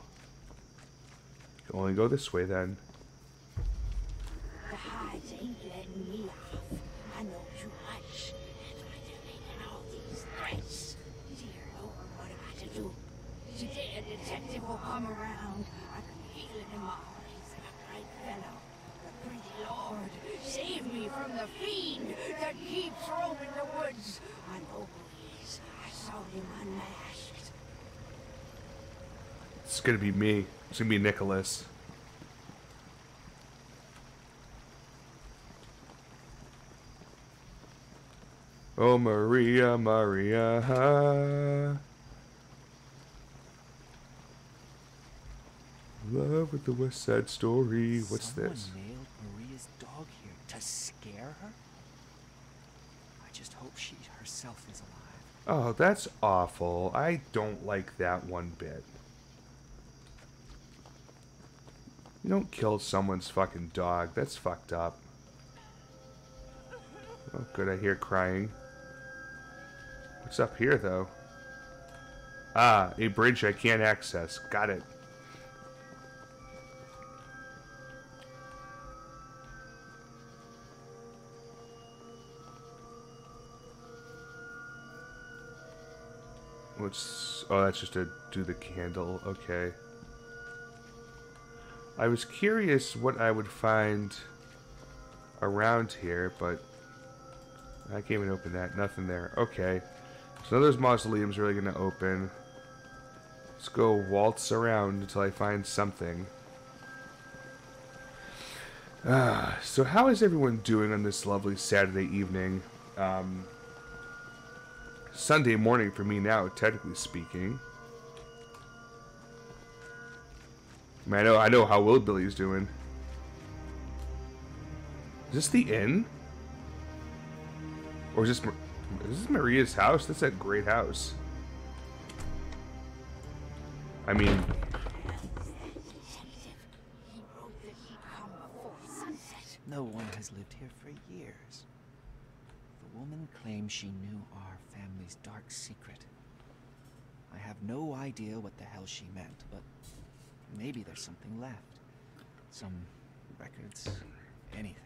Can only go this way then. The Hydes ain't letting me off. I know too much. That's why they're making all these threats. Dear Lord, what am I to do? Today a detective will come around. I can feel it in my heart. He's a bright fellow. The pretty Lord, save me from the fiend that keeps roaming the woods. I know who he is. I saw him unmasked. It's gonna be me. It's gonna be Nicholas. Oh Maria, Maria. Love with the West Side Story. What's Someone this? nailed Maria's dog here to scare her? I just hope she herself is alive. Oh, that's awful. I don't like that one bit. You don't kill someone's fucking dog. That's fucked up. Oh, good. I hear crying. What's up here, though? Ah, a bridge I can't access. Got it. What's... Oh, that's just to do the candle. Okay. I was curious what I would find around here, but I can't even open that. Nothing there. Okay. So of those mausoleums really going to open. Let's go waltz around until I find something. Ah, so how is everyone doing on this lovely Saturday evening? Um, Sunday morning for me now, technically speaking. I, mean, I know I know how well Billy's doing. Is this the inn? Or is this is this Maria's house? That's a great house. I mean, No one has lived here for years. The woman claims she knew our family's dark secret. I have no idea what the hell she meant, but maybe there's something left. Some records, anything.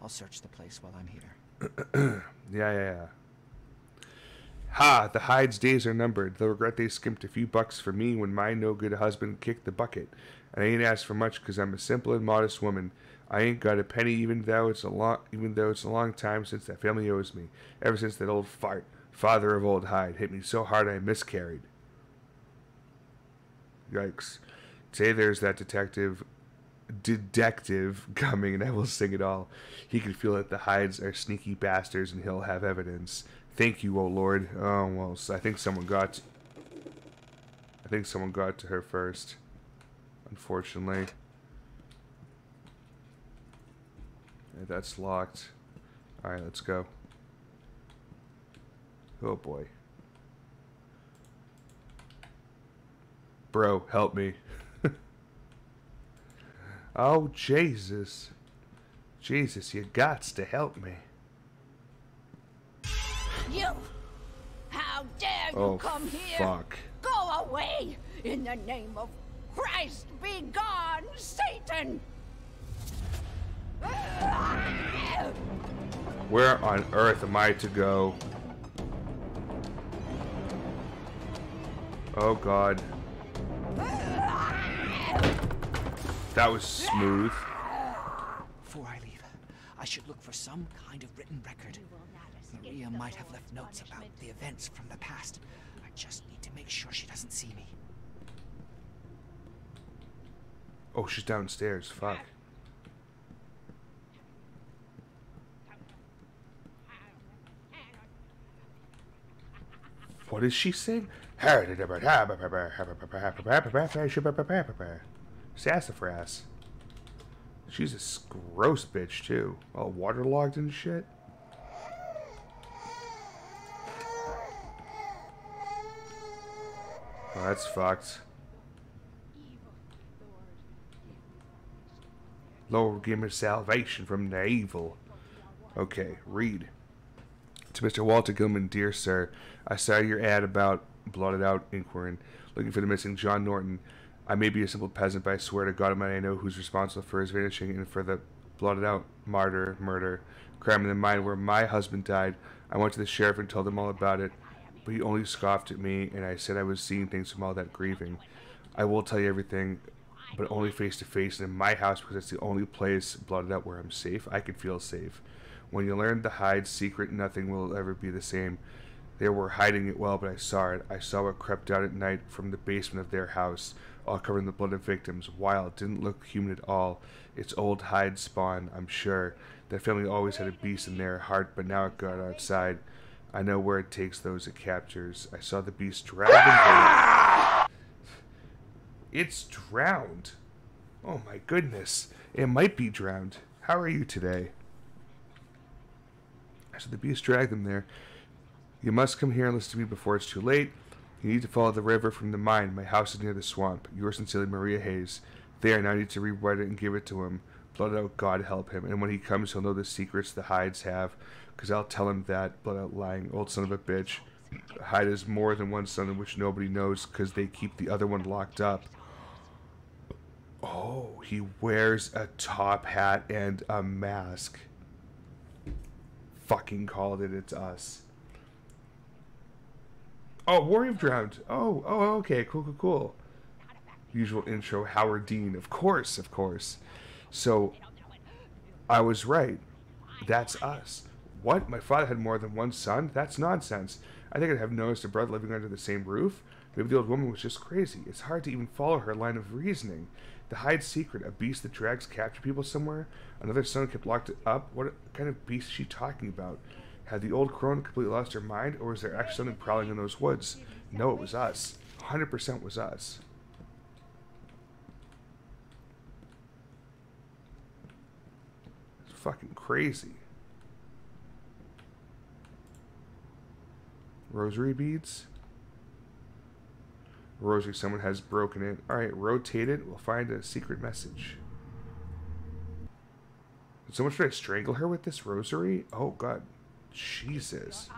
I'll search the place while I'm here. yeah, yeah, yeah. Ha! The Hyde's days are numbered. They'll regret they skimped a few bucks for me when my no-good husband kicked the bucket. And I ain't asked for much 'cause I'm a simple and modest woman. I ain't got a penny, even though it's a long, even though it's a long time since that family owes me. Ever since that old fart, father of old Hyde, hit me so hard I miscarried. Yikes! Say there's that detective detective coming and I will sing it all. He can feel that the Hydes are sneaky bastards and he'll have evidence. Thank you, O Lord. Oh, well, I think someone got... I think someone got to her first. Unfortunately. Yeah, that's locked. Alright, let's go. Oh, boy. Bro, help me. Oh, Jesus. Jesus, you gots to help me. You! How dare you Oh, come here! fuck. Go away! In the name of Christ, be gone, Satan! Where on earth am I to go? Oh, God. That was smooth. Before I leave, I should look for some kind of written record. Maria might have left notes about the events from the past. I just need to make sure she doesn't see me. Oh, she's downstairs. Fuck. What is she saying? Sassafras. She's a gross bitch, too. All waterlogged and shit. Oh, that's fucked. Lord, give me salvation from the evil. Okay, read. To Mr. Walter Gilman, dear sir, I saw your ad about blotted out inquiring, looking for the missing John Norton. I may be a simple peasant, but I swear to God, I know who's responsible for his vanishing and for the blotted out martyr, murder, crime in the mine where my husband died. I went to the sheriff and told him all about it, but he only scoffed at me, and I said I was seeing things from all that grieving. I will tell you everything, but only face to face and in my house because it's the only place blotted out where I'm safe. I can feel safe. When you learn the Hyde's secret, nothing will ever be the same. They were hiding it well, but I saw it. I saw what crept out at night from the basement of their house, all covered in the blood of victims. Wild, didn't look human at all. It's old Hyde spawn, I'm sure. That family always had a beast in their heart, but now it got outside. I know where it takes those it captures. I saw the beast drag them. It's drowned. Oh my goodness. It might be drowned. How are you today? I said the beast dragged them there. You must come here and listen to me before it's too late. You need to follow the river from the mine. My house is near the swamp. Yours sincerely, Maria Hayes. There, now I need to rewrite it and give it to him. Blood out, God help him. And when he comes, he'll know the secrets the Hydes have. Because I'll tell him that, blood out lying, old son of a bitch. Hyde has more than one son, which nobody knows because they keep the other one locked up. Oh, he wears a top hat and a mask. Fucking called it, it's us. Oh, Warrior Drowned. Oh, oh, okay, cool, cool, cool. Usual intro, Howard Dean. Of course, of course. So, I was right. That's us. What? My father had more than one son? That's nonsense. I think I'd have noticed a brother living under the same roof. Maybe the old woman was just crazy. It's hard to even follow her line of reasoning. The Hyde secret, a beast that drags capture people somewhere? Another son kept locked up? What kind of beast is she talking about? Had the old crone completely lost her mind, or was there actually something prowling in those woods? No, it was us. 100% was us. It's fucking crazy. Rosary beads? Rosary, someone has broken it. Alright, rotate it. We'll find a secret message. Did someone try to strangle her with this rosary? Oh, God. Jesus.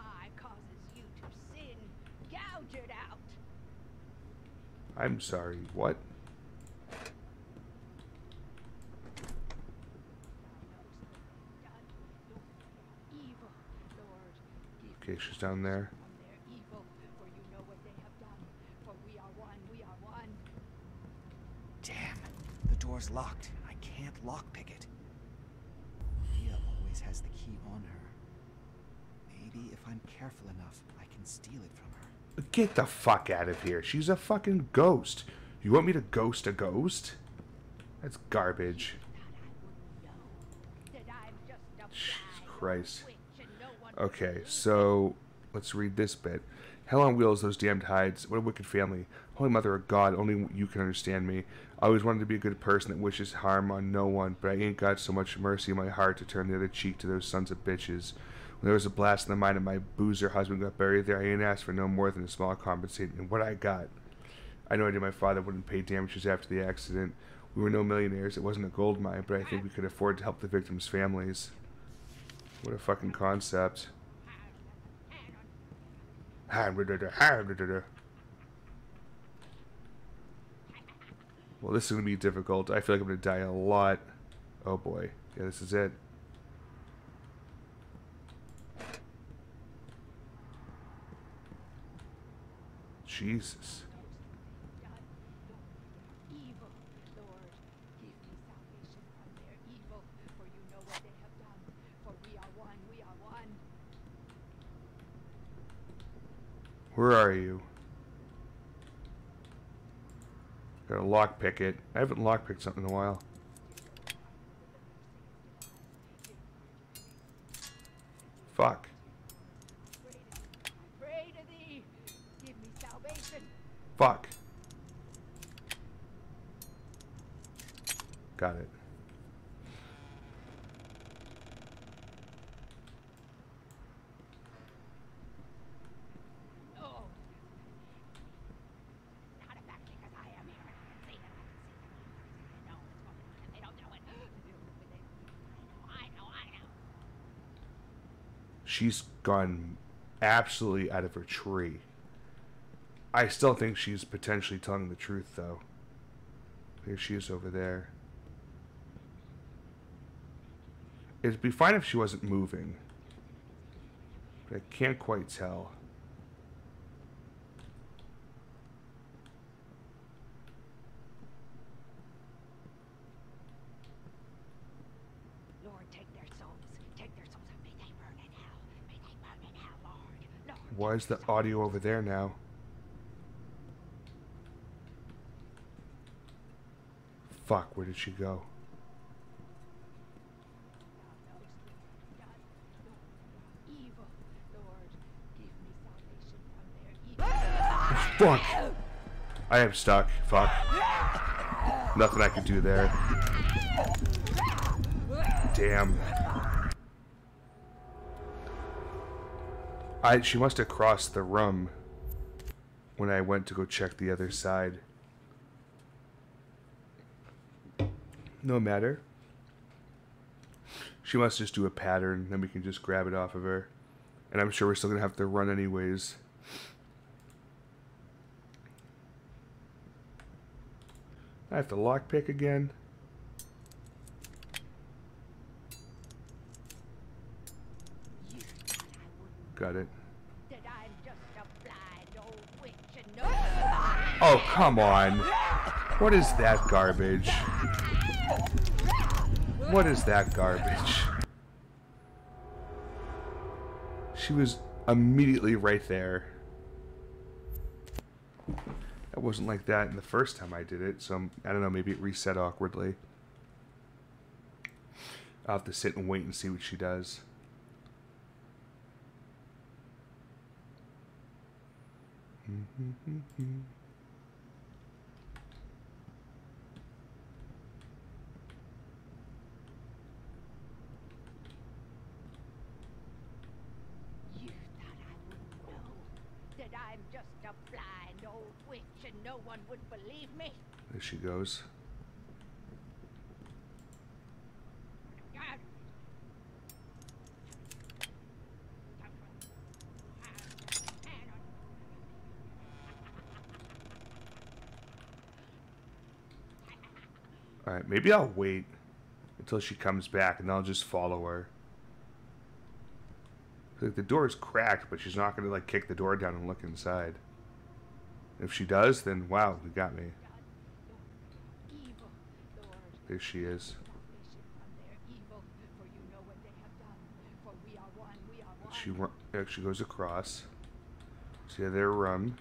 I'm sorry. What? Okay, she's down there. Damn, the door's locked. I can't lockpick it. Mia always has the key on her. Maybe if I'm careful enough, I can steal it from her. Get the fuck out of here. She's a fucking ghost. You want me to ghost a ghost? That's garbage. Jesus Christ. Okay, so let's read this bit. Hell on wheels, those damned Hydes. What a wicked family. Holy Mother of God, only you can understand me. I always wanted to be a good person that wishes harm on no one, but I ain't got so much mercy in my heart to turn the other cheek to those sons of bitches. When there was a blast in the mine and my boozer husband got buried there, I ain't asked for no more than a small compensation. And what I got, I know I did my father wouldn't pay damages after the accident. We were no millionaires. It wasn't a gold mine, but I think we could afford to help the victims' families. What a fucking concept. Well, this is going to be difficult. I feel like I'm going to die a lot. Oh boy. Yeah, this is it. Jesus. Where are you? Gotta lockpick it. I haven't lockpicked something in a while. Fuck. Fuck. Got it. She's gone absolutely out of her tree. I still think she's potentially telling the truth, though. Here she is over there. It'd be fine if she wasn't moving. But I can't quite tell. Why is the audio over there now? Fuck, where did she go? Fuck! I am stuck. Fuck. Nothing I can do there. Damn. I she must have crossed the room when I went to go check the other side. No matter. She must just do a pattern, then we can just grab it off of her. And I'm sure we're still gonna have to run anyways. I have to lockpick again. Got it. Oh, come on. What is that garbage? What is that garbage? She was immediately right there. That wasn't like that in the first time I did it, so I don't know, maybe it reset awkwardly. I'll have to sit and wait and see what she does. You thought I wouldn't know that I'm just a blind old witch and no one would believe me? There she goes. Alright, maybe I'll wait until she comes back and I'll just follow her. Like the door is cracked, but she's not gonna like kick the door down and look inside. If she does, then wow, you got me. There she is. She actually goes across. See their run.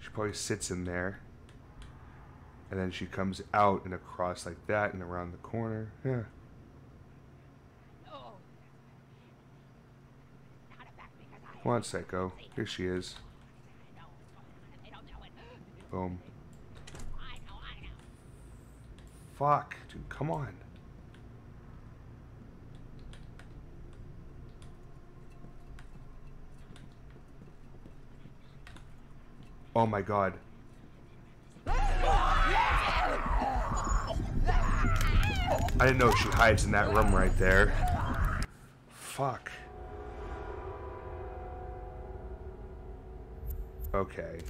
She probably sits in there. And then she comes out and across like that and around the corner. Yeah. Come on, Psycho. Here she is. Boom. Fuck, dude, come on. Oh my god. I didn't know she hides in that room right there. Fuck. Okay.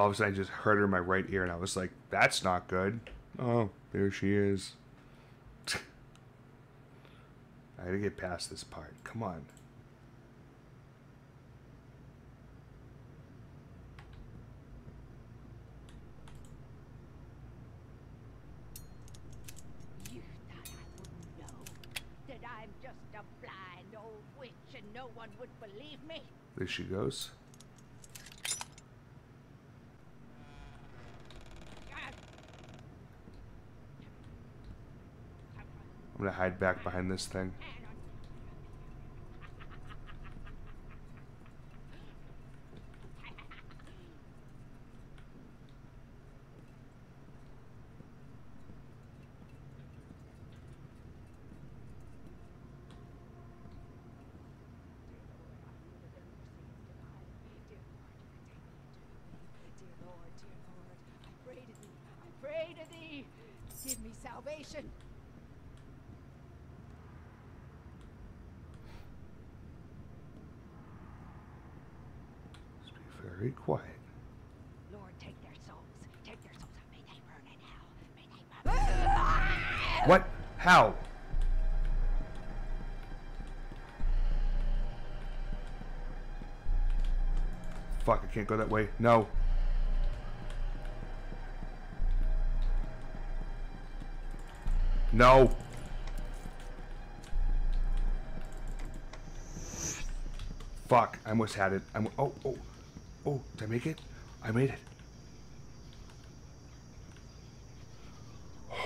All of a sudden, I just heard her in my right ear, and I was like, that's not good. Oh, there she is. I gotta get past this part. Come on. you thought I wouldn't know that I'm just a blind old witch and no one would believe me? There she goes. I'm gonna hide back behind this thing. can't go that way. No. No. Fuck, I almost had it. I'm, oh, oh, oh, did I make it? I made it.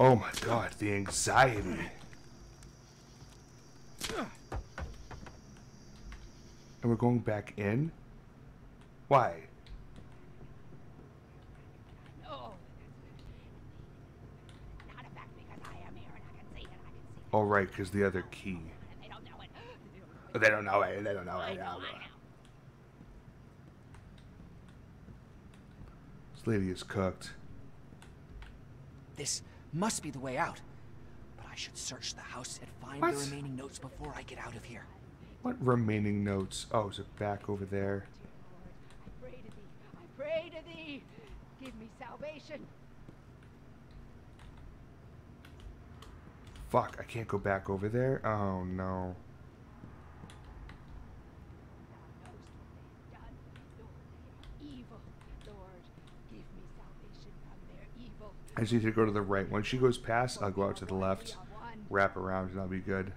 Oh my god, the anxiety. And we're going back in? Why? Oh, right, because the other key. Oh, they don't know it. They don't know it. They don't know it. This lady is cooked. This must be the way out. But I should search the house and find What? the remaining notes before I get out of here. What remaining notes? Oh, is it back over there? pray to thee. I pray to thee. Give me salvation. Fuck, I can't go back over there? Oh no. Evil. Lord, give me salvation from their evil. I just need to go to the right. Once she goes past, I'll go out to the left, wrap around, and I'll be good.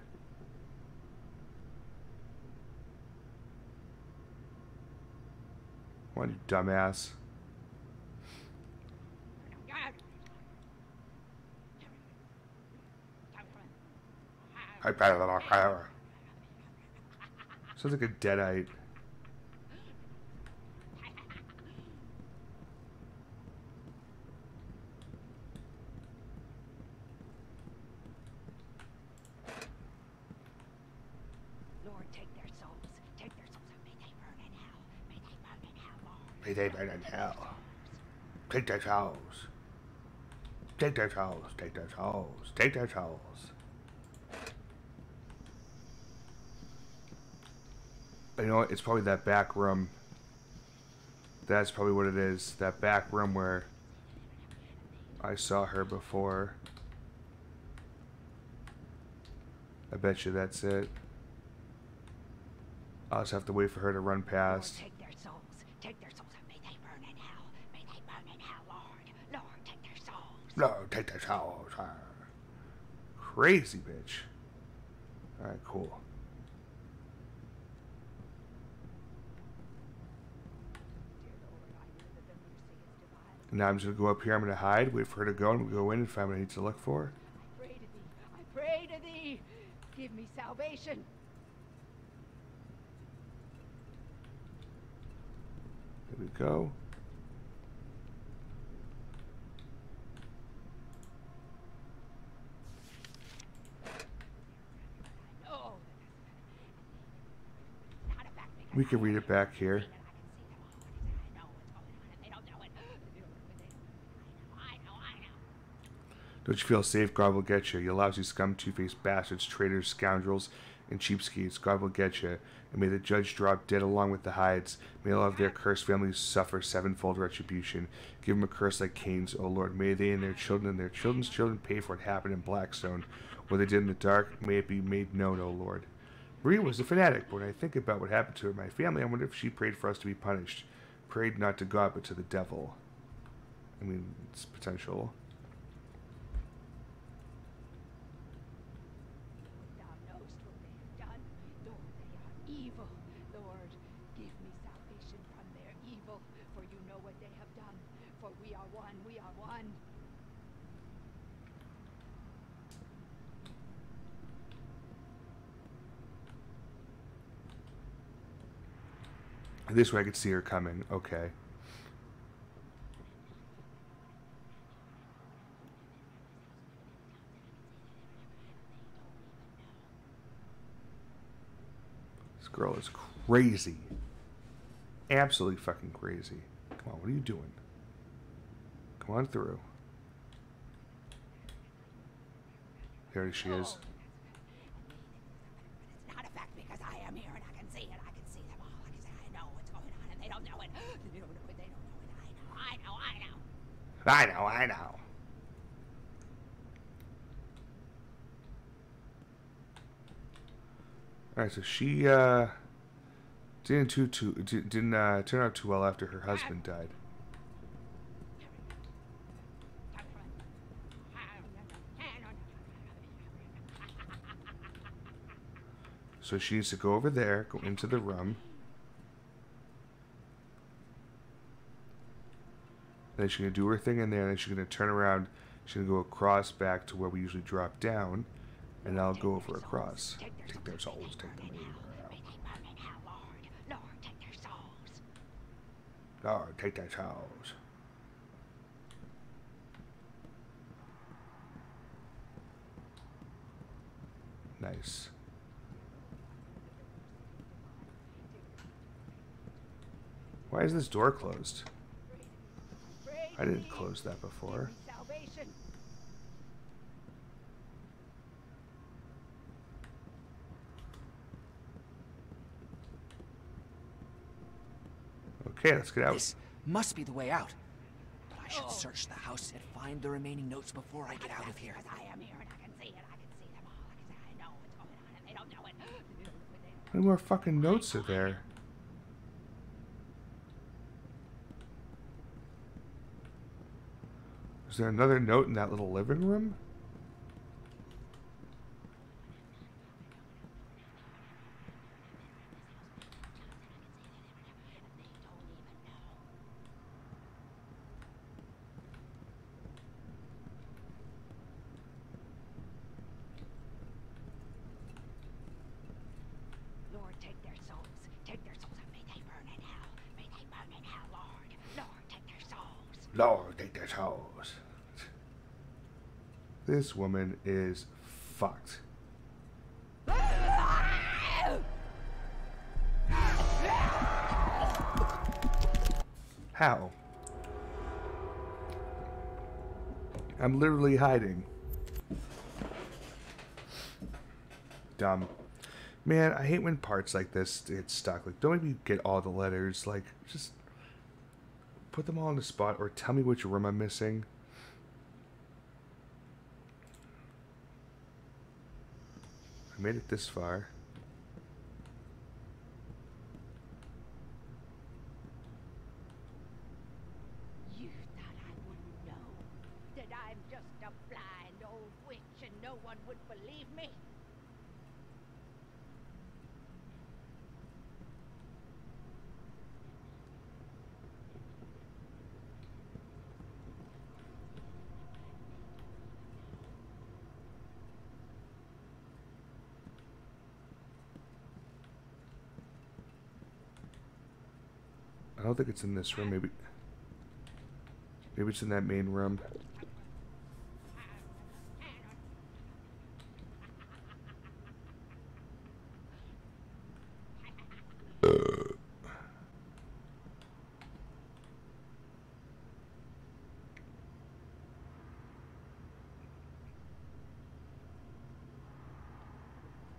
You dumbass? Sounds like a deadite. Lord, take their souls. Take their souls and may they burn in hell. May they burn in hell, May they in hell. Take their souls. Take their souls. Take their souls. Take their souls. You know what? It's probably that back room. That's probably what it is. That back room where I saw her before. I bet you that's it. I'll just have to wait for her to run past. Take their souls. Take their souls and may they burn in hell. May they burn in hell, Lord. Lord, take their souls. No, take. Ah. Crazy bitch. Alright, cool. Now I'm just gonna go up here. I'm gonna hide, wait for her to go, and we'll go in and find what I need to look for. I Pray to thee. I pray to thee. Give me salvation. There we go. Oh, We can read it back here. Don't you feel safe? God will get you. You lousy scum, two-faced bastards, traitors, scoundrels, and cheapskates. God will get you. And may the judge drop dead along with the Hydes. May all of their cursed families suffer sevenfold retribution. Give them a curse like Cain's, O Lord. May they and their children and their children's children pay for what happened in Blackstone. What they did in the dark, may it be made known, O Lord. Marie was a fanatic, but when I think about what happened to her and my family, I wonder if she prayed for us to be punished. Prayed not to God, but to the devil. I mean, it's potential. thou knowest what they have done. Lord, they are evil. Lord, give me salvation from their evil. For you know what they have done. For we are one. We are one. This way I could see her coming. Okay. This girl is crazy. Absolutely fucking crazy. Come on, what are you doing? Come on through. There she is. It's not a fact because I am here and I can see it. I can see them all. I can say I know what's going on and they don't know it. They don't know it. They don't know it. I know. I know. I know. I know, Alright, so she uh didn't too too didn't uh, turn out too well after her husband died. So she needs to go over there, go into the room. Then she's gonna do her thing in there, and then she's gonna turn around. She's gonna go across back to where we usually drop down, and I'll go over across. Oh, take their souls, take them. Lord, take their souls. Nice. Why is this door closed? I didn't close that before. Okay, let's get out. This must be the way out. But I should oh. search the house and find the remaining notes before I get out of here. I am here and I can see it. I can see them all. I can see. I know what's going on and they don't know it. How many more fucking notes are there? Is there another note in that little living room? Lord, take their souls. Take their souls and may they burn in hell. May they burn in hell, Lord. Lord, take their souls. Lord, take their souls. This woman is fucked. How? I'm literally hiding. Dumb. Man, I hate when parts like this get stuck. Like, don't maybe get all the letters. Like, just put them all in the spot or tell me which room I'm missing. Made it this far. You thought I wouldn't know that I'm just a blind old witch and no one would believe me? I don't think it's in this room. Maybe, maybe it's in that main room.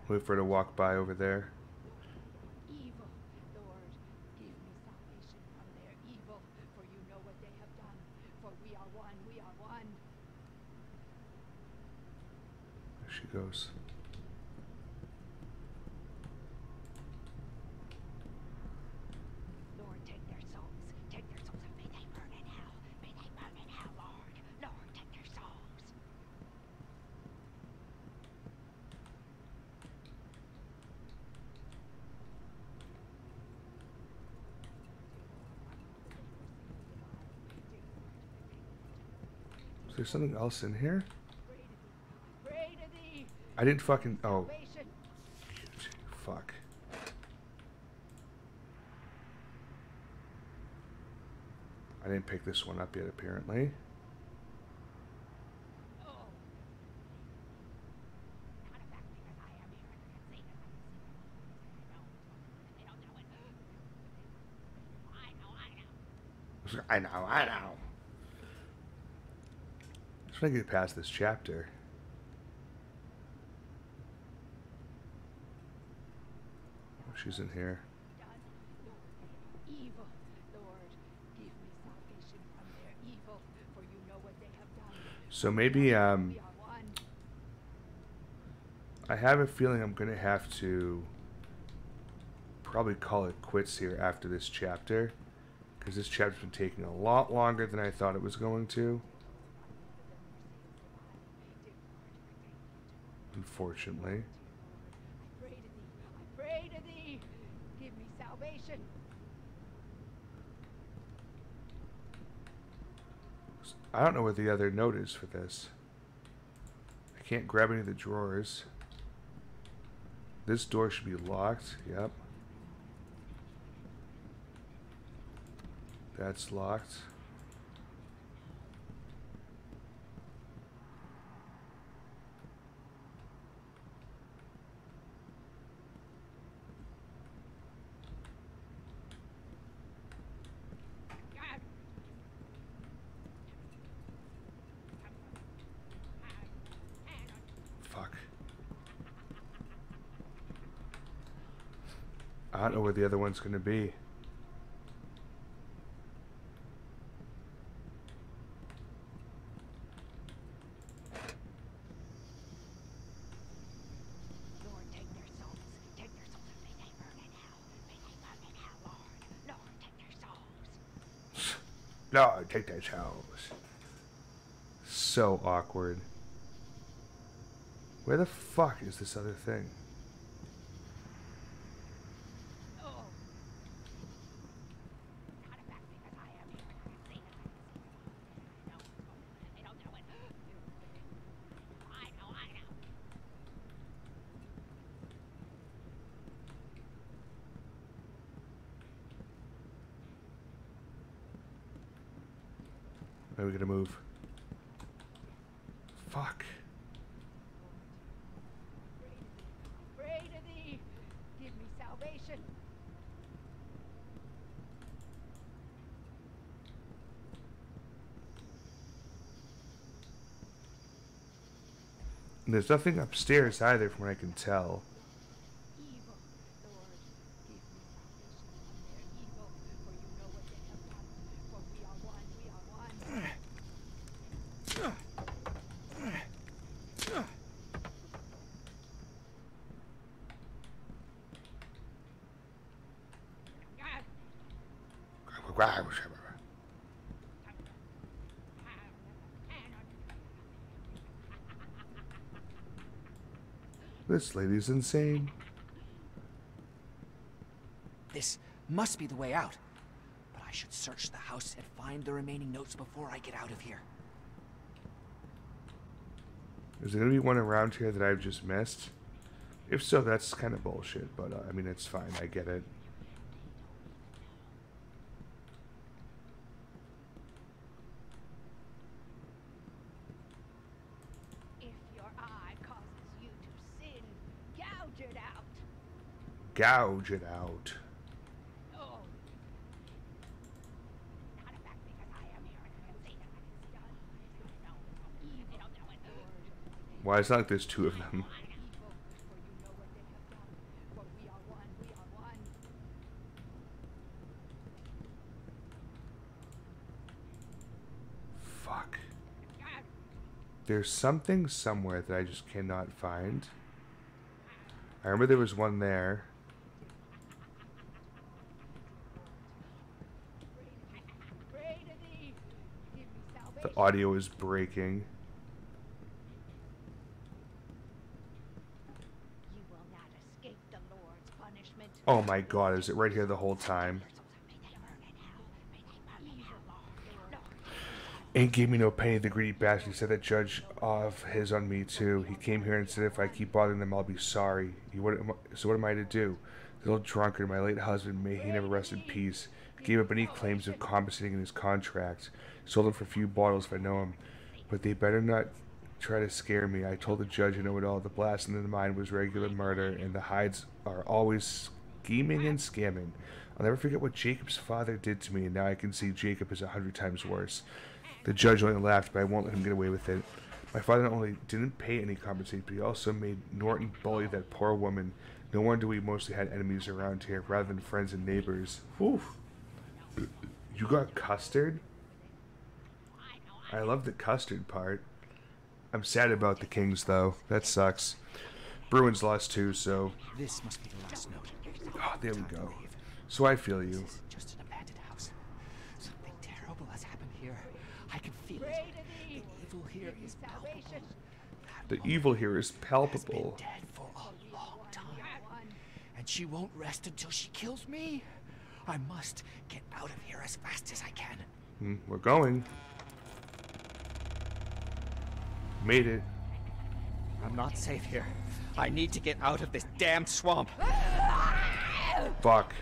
Wait for her to walk by over there. Evil, Lord, give me salvation from their evil, for you know what they have done. For we are one, we are one. There she goes. Lord, take their souls. Take their souls and may they burn in hell. May they burn in hell, Lord. Lord, take their souls. Is there something else in here? Pray to thee. I didn't fucking. Oh, fuck. I didn't pick this one up yet, apparently. I know, I know. Want to get past this chapter. Oh, she's in here. So maybe um. I have a feeling I'm gonna have to probably call it quits here after this chapter. Because this chapter's been taking a lot longer than I thought it was going to. Unfortunately. Pray to thee. I Give me salvation. I don't know what the other note is for this. I can't grab any of the drawers. This door should be locked. Yep. That's locked. Fuck. I don't know where the other one's gonna be. Lord, take their souls. Take their souls may they burn in hell. May they burn in hell, Lord. Lord, take their souls. No, take that house. So awkward. Where the fuck is this other thing? Are we gonna move? Fuck. Pray to thee. Give me salvation. And there's nothing upstairs either, from what I can tell. Evil, Lord, give me salvation from their evil, for you know what they have done. For we are one, we are one. This lady's insane. This must be the way out. But I should search the house and find the remaining notes before I get out of here. Is there gonna be one around here that I've just missed? If so, that's kind of bullshit, but uh, I mean, it's fine. I get it. If your eye causes you to sin, gouge it out. Gouge it out. Oh. Not a fact because I am here and I can see that what is done. No, evil, they don't know it. Why? It's not like there's two of them. Evil, for you know what they have done. For we are one, we are one. Fuck. There's something somewhere that I just cannot find. I remember there was one there. Pray to thee. Give me salvation. The audio is breaking. You will not escape the Lord's punishment. Oh my god, is it right here the whole time? Ain't gave me no penny, the greedy bastard. He said that judge of his on me too. He came here and said if I keep bothering them, I'll be sorry. He, what, I- so what am I to do? The little drunkard, my late husband, may he never rest in peace, gave up any claims of compensating in his contract. Sold him for a few bottles if I know him. But they better not try to scare me. I told the judge I know it all. The blast in the mine was regular murder, and the Hydes are always scheming and scamming. I'll never forget what Jacob's father did to me, and now I can see Jacob is a hundred times worse. The judge only laughed, but I won't let him get away with it. My father not only didn't pay any compensation, but he also made Norton bully that poor woman. No wonder we mostly had enemies around here rather than friends and neighbors. Whew. You got custard? I love the custard part. I'm sad about the Kings, though. That sucks. Bruins lost too, so. This must be the last note. Oh, there we go. So I feel you. Just an abandoned house. Something terrible has happened here. I can feel it. The evil here Give me is salvation. The evil here is palpable. dead for a long time. and she won't rest until she kills me. I must get out of here as fast as I can. Hmm, we're going. Made it. I'm not safe here. I need to get out of this damn swamp. Fuck.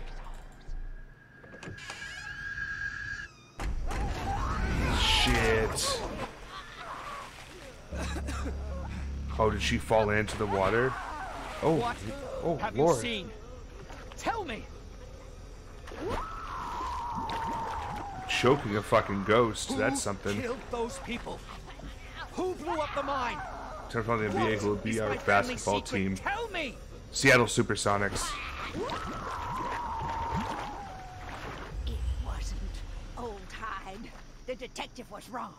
Shit. Oh, did she fall into the water? Oh, what oh, have Lord. you seen? Tell me. Choking a fucking ghost. Who That's something. killed those people? Who blew up the mine? Turn on the NBA who will be our basketball secret? team. Tell me. Seattle Supersonics. It wasn't old Hyde. The detective was wrong.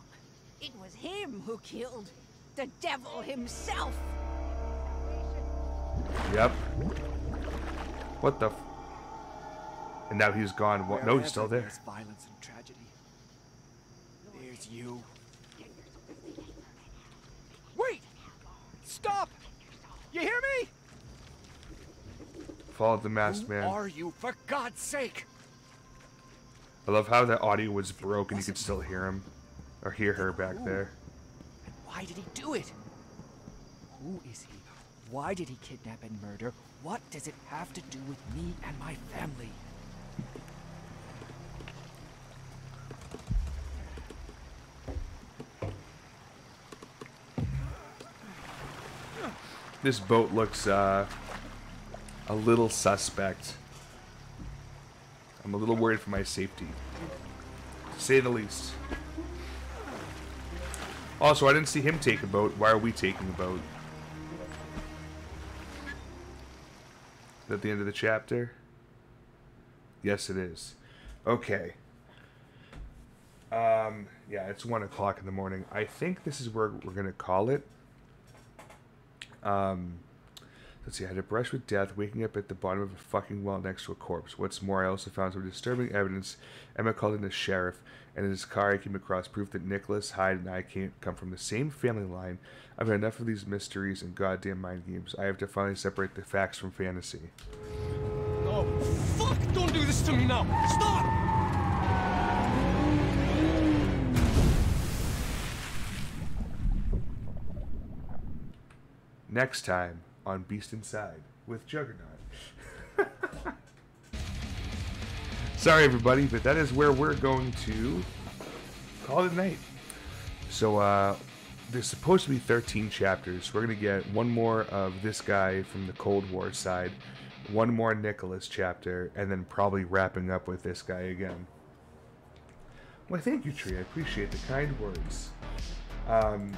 It was him who killed the devil himself. Yep. What the? And now he's gone. What? No, he's still there. There's violence and tragedy. There's you. Wait! Stop! You hear me? Follow the masked man. Who are you, for God's sake? I love how that audio was broken. You could still hear him, or hear her back there. And Why did he do it? Who is he? Why did he kidnap and murder? What does it have to do with me and my family? This boat looks uh, a little suspect. I'm a little worried for my safety, to say the least. Also, I didn't see him take a boat. Why are we taking a boat? Is that the end of the chapter? Yes, it is. Okay. Um, yeah, it's one o'clock in the morning. I think this is where we're gonna call it. Um, let's see. I had a brush with death, waking up at the bottom of a fucking well next to a corpse. What's more, I also found some disturbing evidence. Emma called in the sheriff, and in his car, I came across proof that Nicholas Hyde and I can't come from the same family line. I've had enough of these mysteries and goddamn mind games. I have to finally separate the facts from fantasy. No, fuck! Don't do this to me now! Stop! Next time on Beast Inside with Juggernaut. Sorry, everybody, but that is where we're going to call it night. So, uh, there's supposed to be 13 chapters. We're going to get one more of this guy from the Cold War side, one more Nicholas chapter, and then probably wrapping up with this guy again. Well, thank you, Tree. I appreciate the kind words. Um,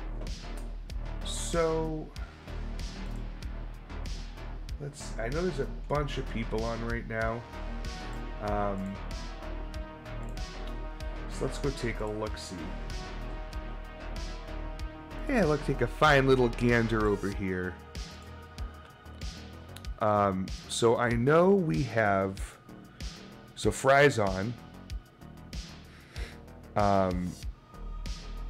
so, let's. I know there's a bunch of people on right now. Um, so let's go take a look see. Yeah, look, take a fine little gander over here. Um, so I know we have. So fries on. Um,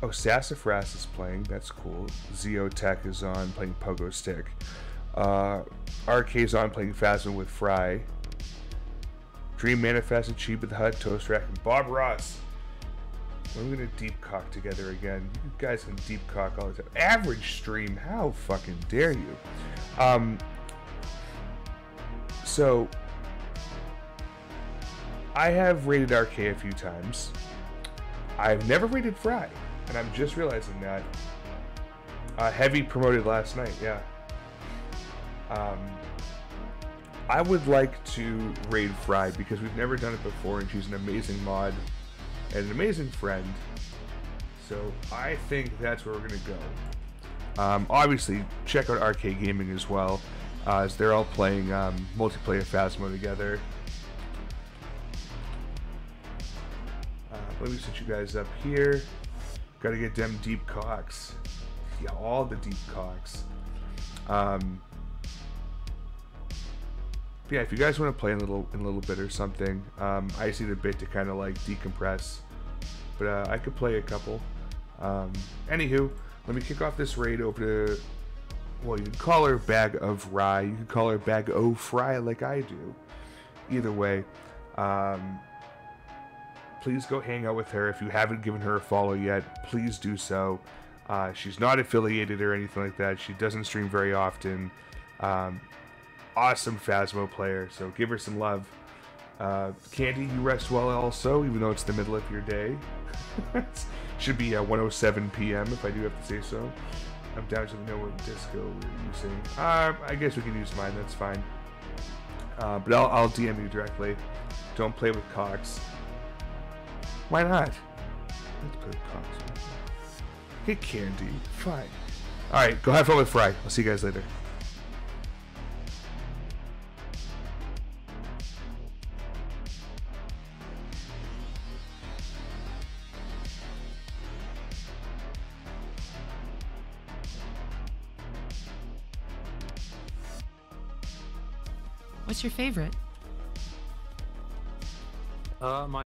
oh, Sassafras is playing. That's cool. Zeotech is on playing Pogo Stick. Uh, RK's on playing Phasmo with Fry. Dream Manifest and Cheap with the Hut, Toast Rack, and Bob Ross. When are we gonna deep cock together again? You guys can deep cock all the time. Average stream, how fucking dare you? Um, so, I have rated RK a few times. I've never rated Fry, and I'm just realizing that. Uh, Heavy promoted last night, yeah. Um, I would like to raid Fry because we've never done it before, and she's an amazing mod and an amazing friend. So I think that's where we're gonna go. Um, obviously, check out Arcade Gaming as well, uh, as they're all playing um, multiplayer Phasmo together. Uh, let me set you guys up here. Gotta get them deep cocks. Yeah, all the deep cocks. Um, yeah, if you guys want to play in a little in a little bit or something, um, I just need a bit to kind of like decompress. But uh, I could play a couple. Um, anywho, let me kick off this raid over to well, you can call her Bag of Rye. You can call her Bag O Fry like I do. Either way, um, please go hang out with her. If you haven't given her a follow yet, please do so. Uh, she's not affiliated or anything like that. She doesn't stream very often. Um, awesome Phasmo player, so give her some love. Uh, Candy, you rest well also, even though it's the middle of your day. Should be uh, 107 p.m. if I do have to say so. I'm down to know what disco we're using. Uh, I guess we can use mine. That's fine. Uh, but I'll, I'll DM you directly. Don't play with Cox. Why not? Let's play with Cox. Hey, Candy. Fine. All right, go have fun with Fry. I'll see you guys later. What's your favorite? Uh, my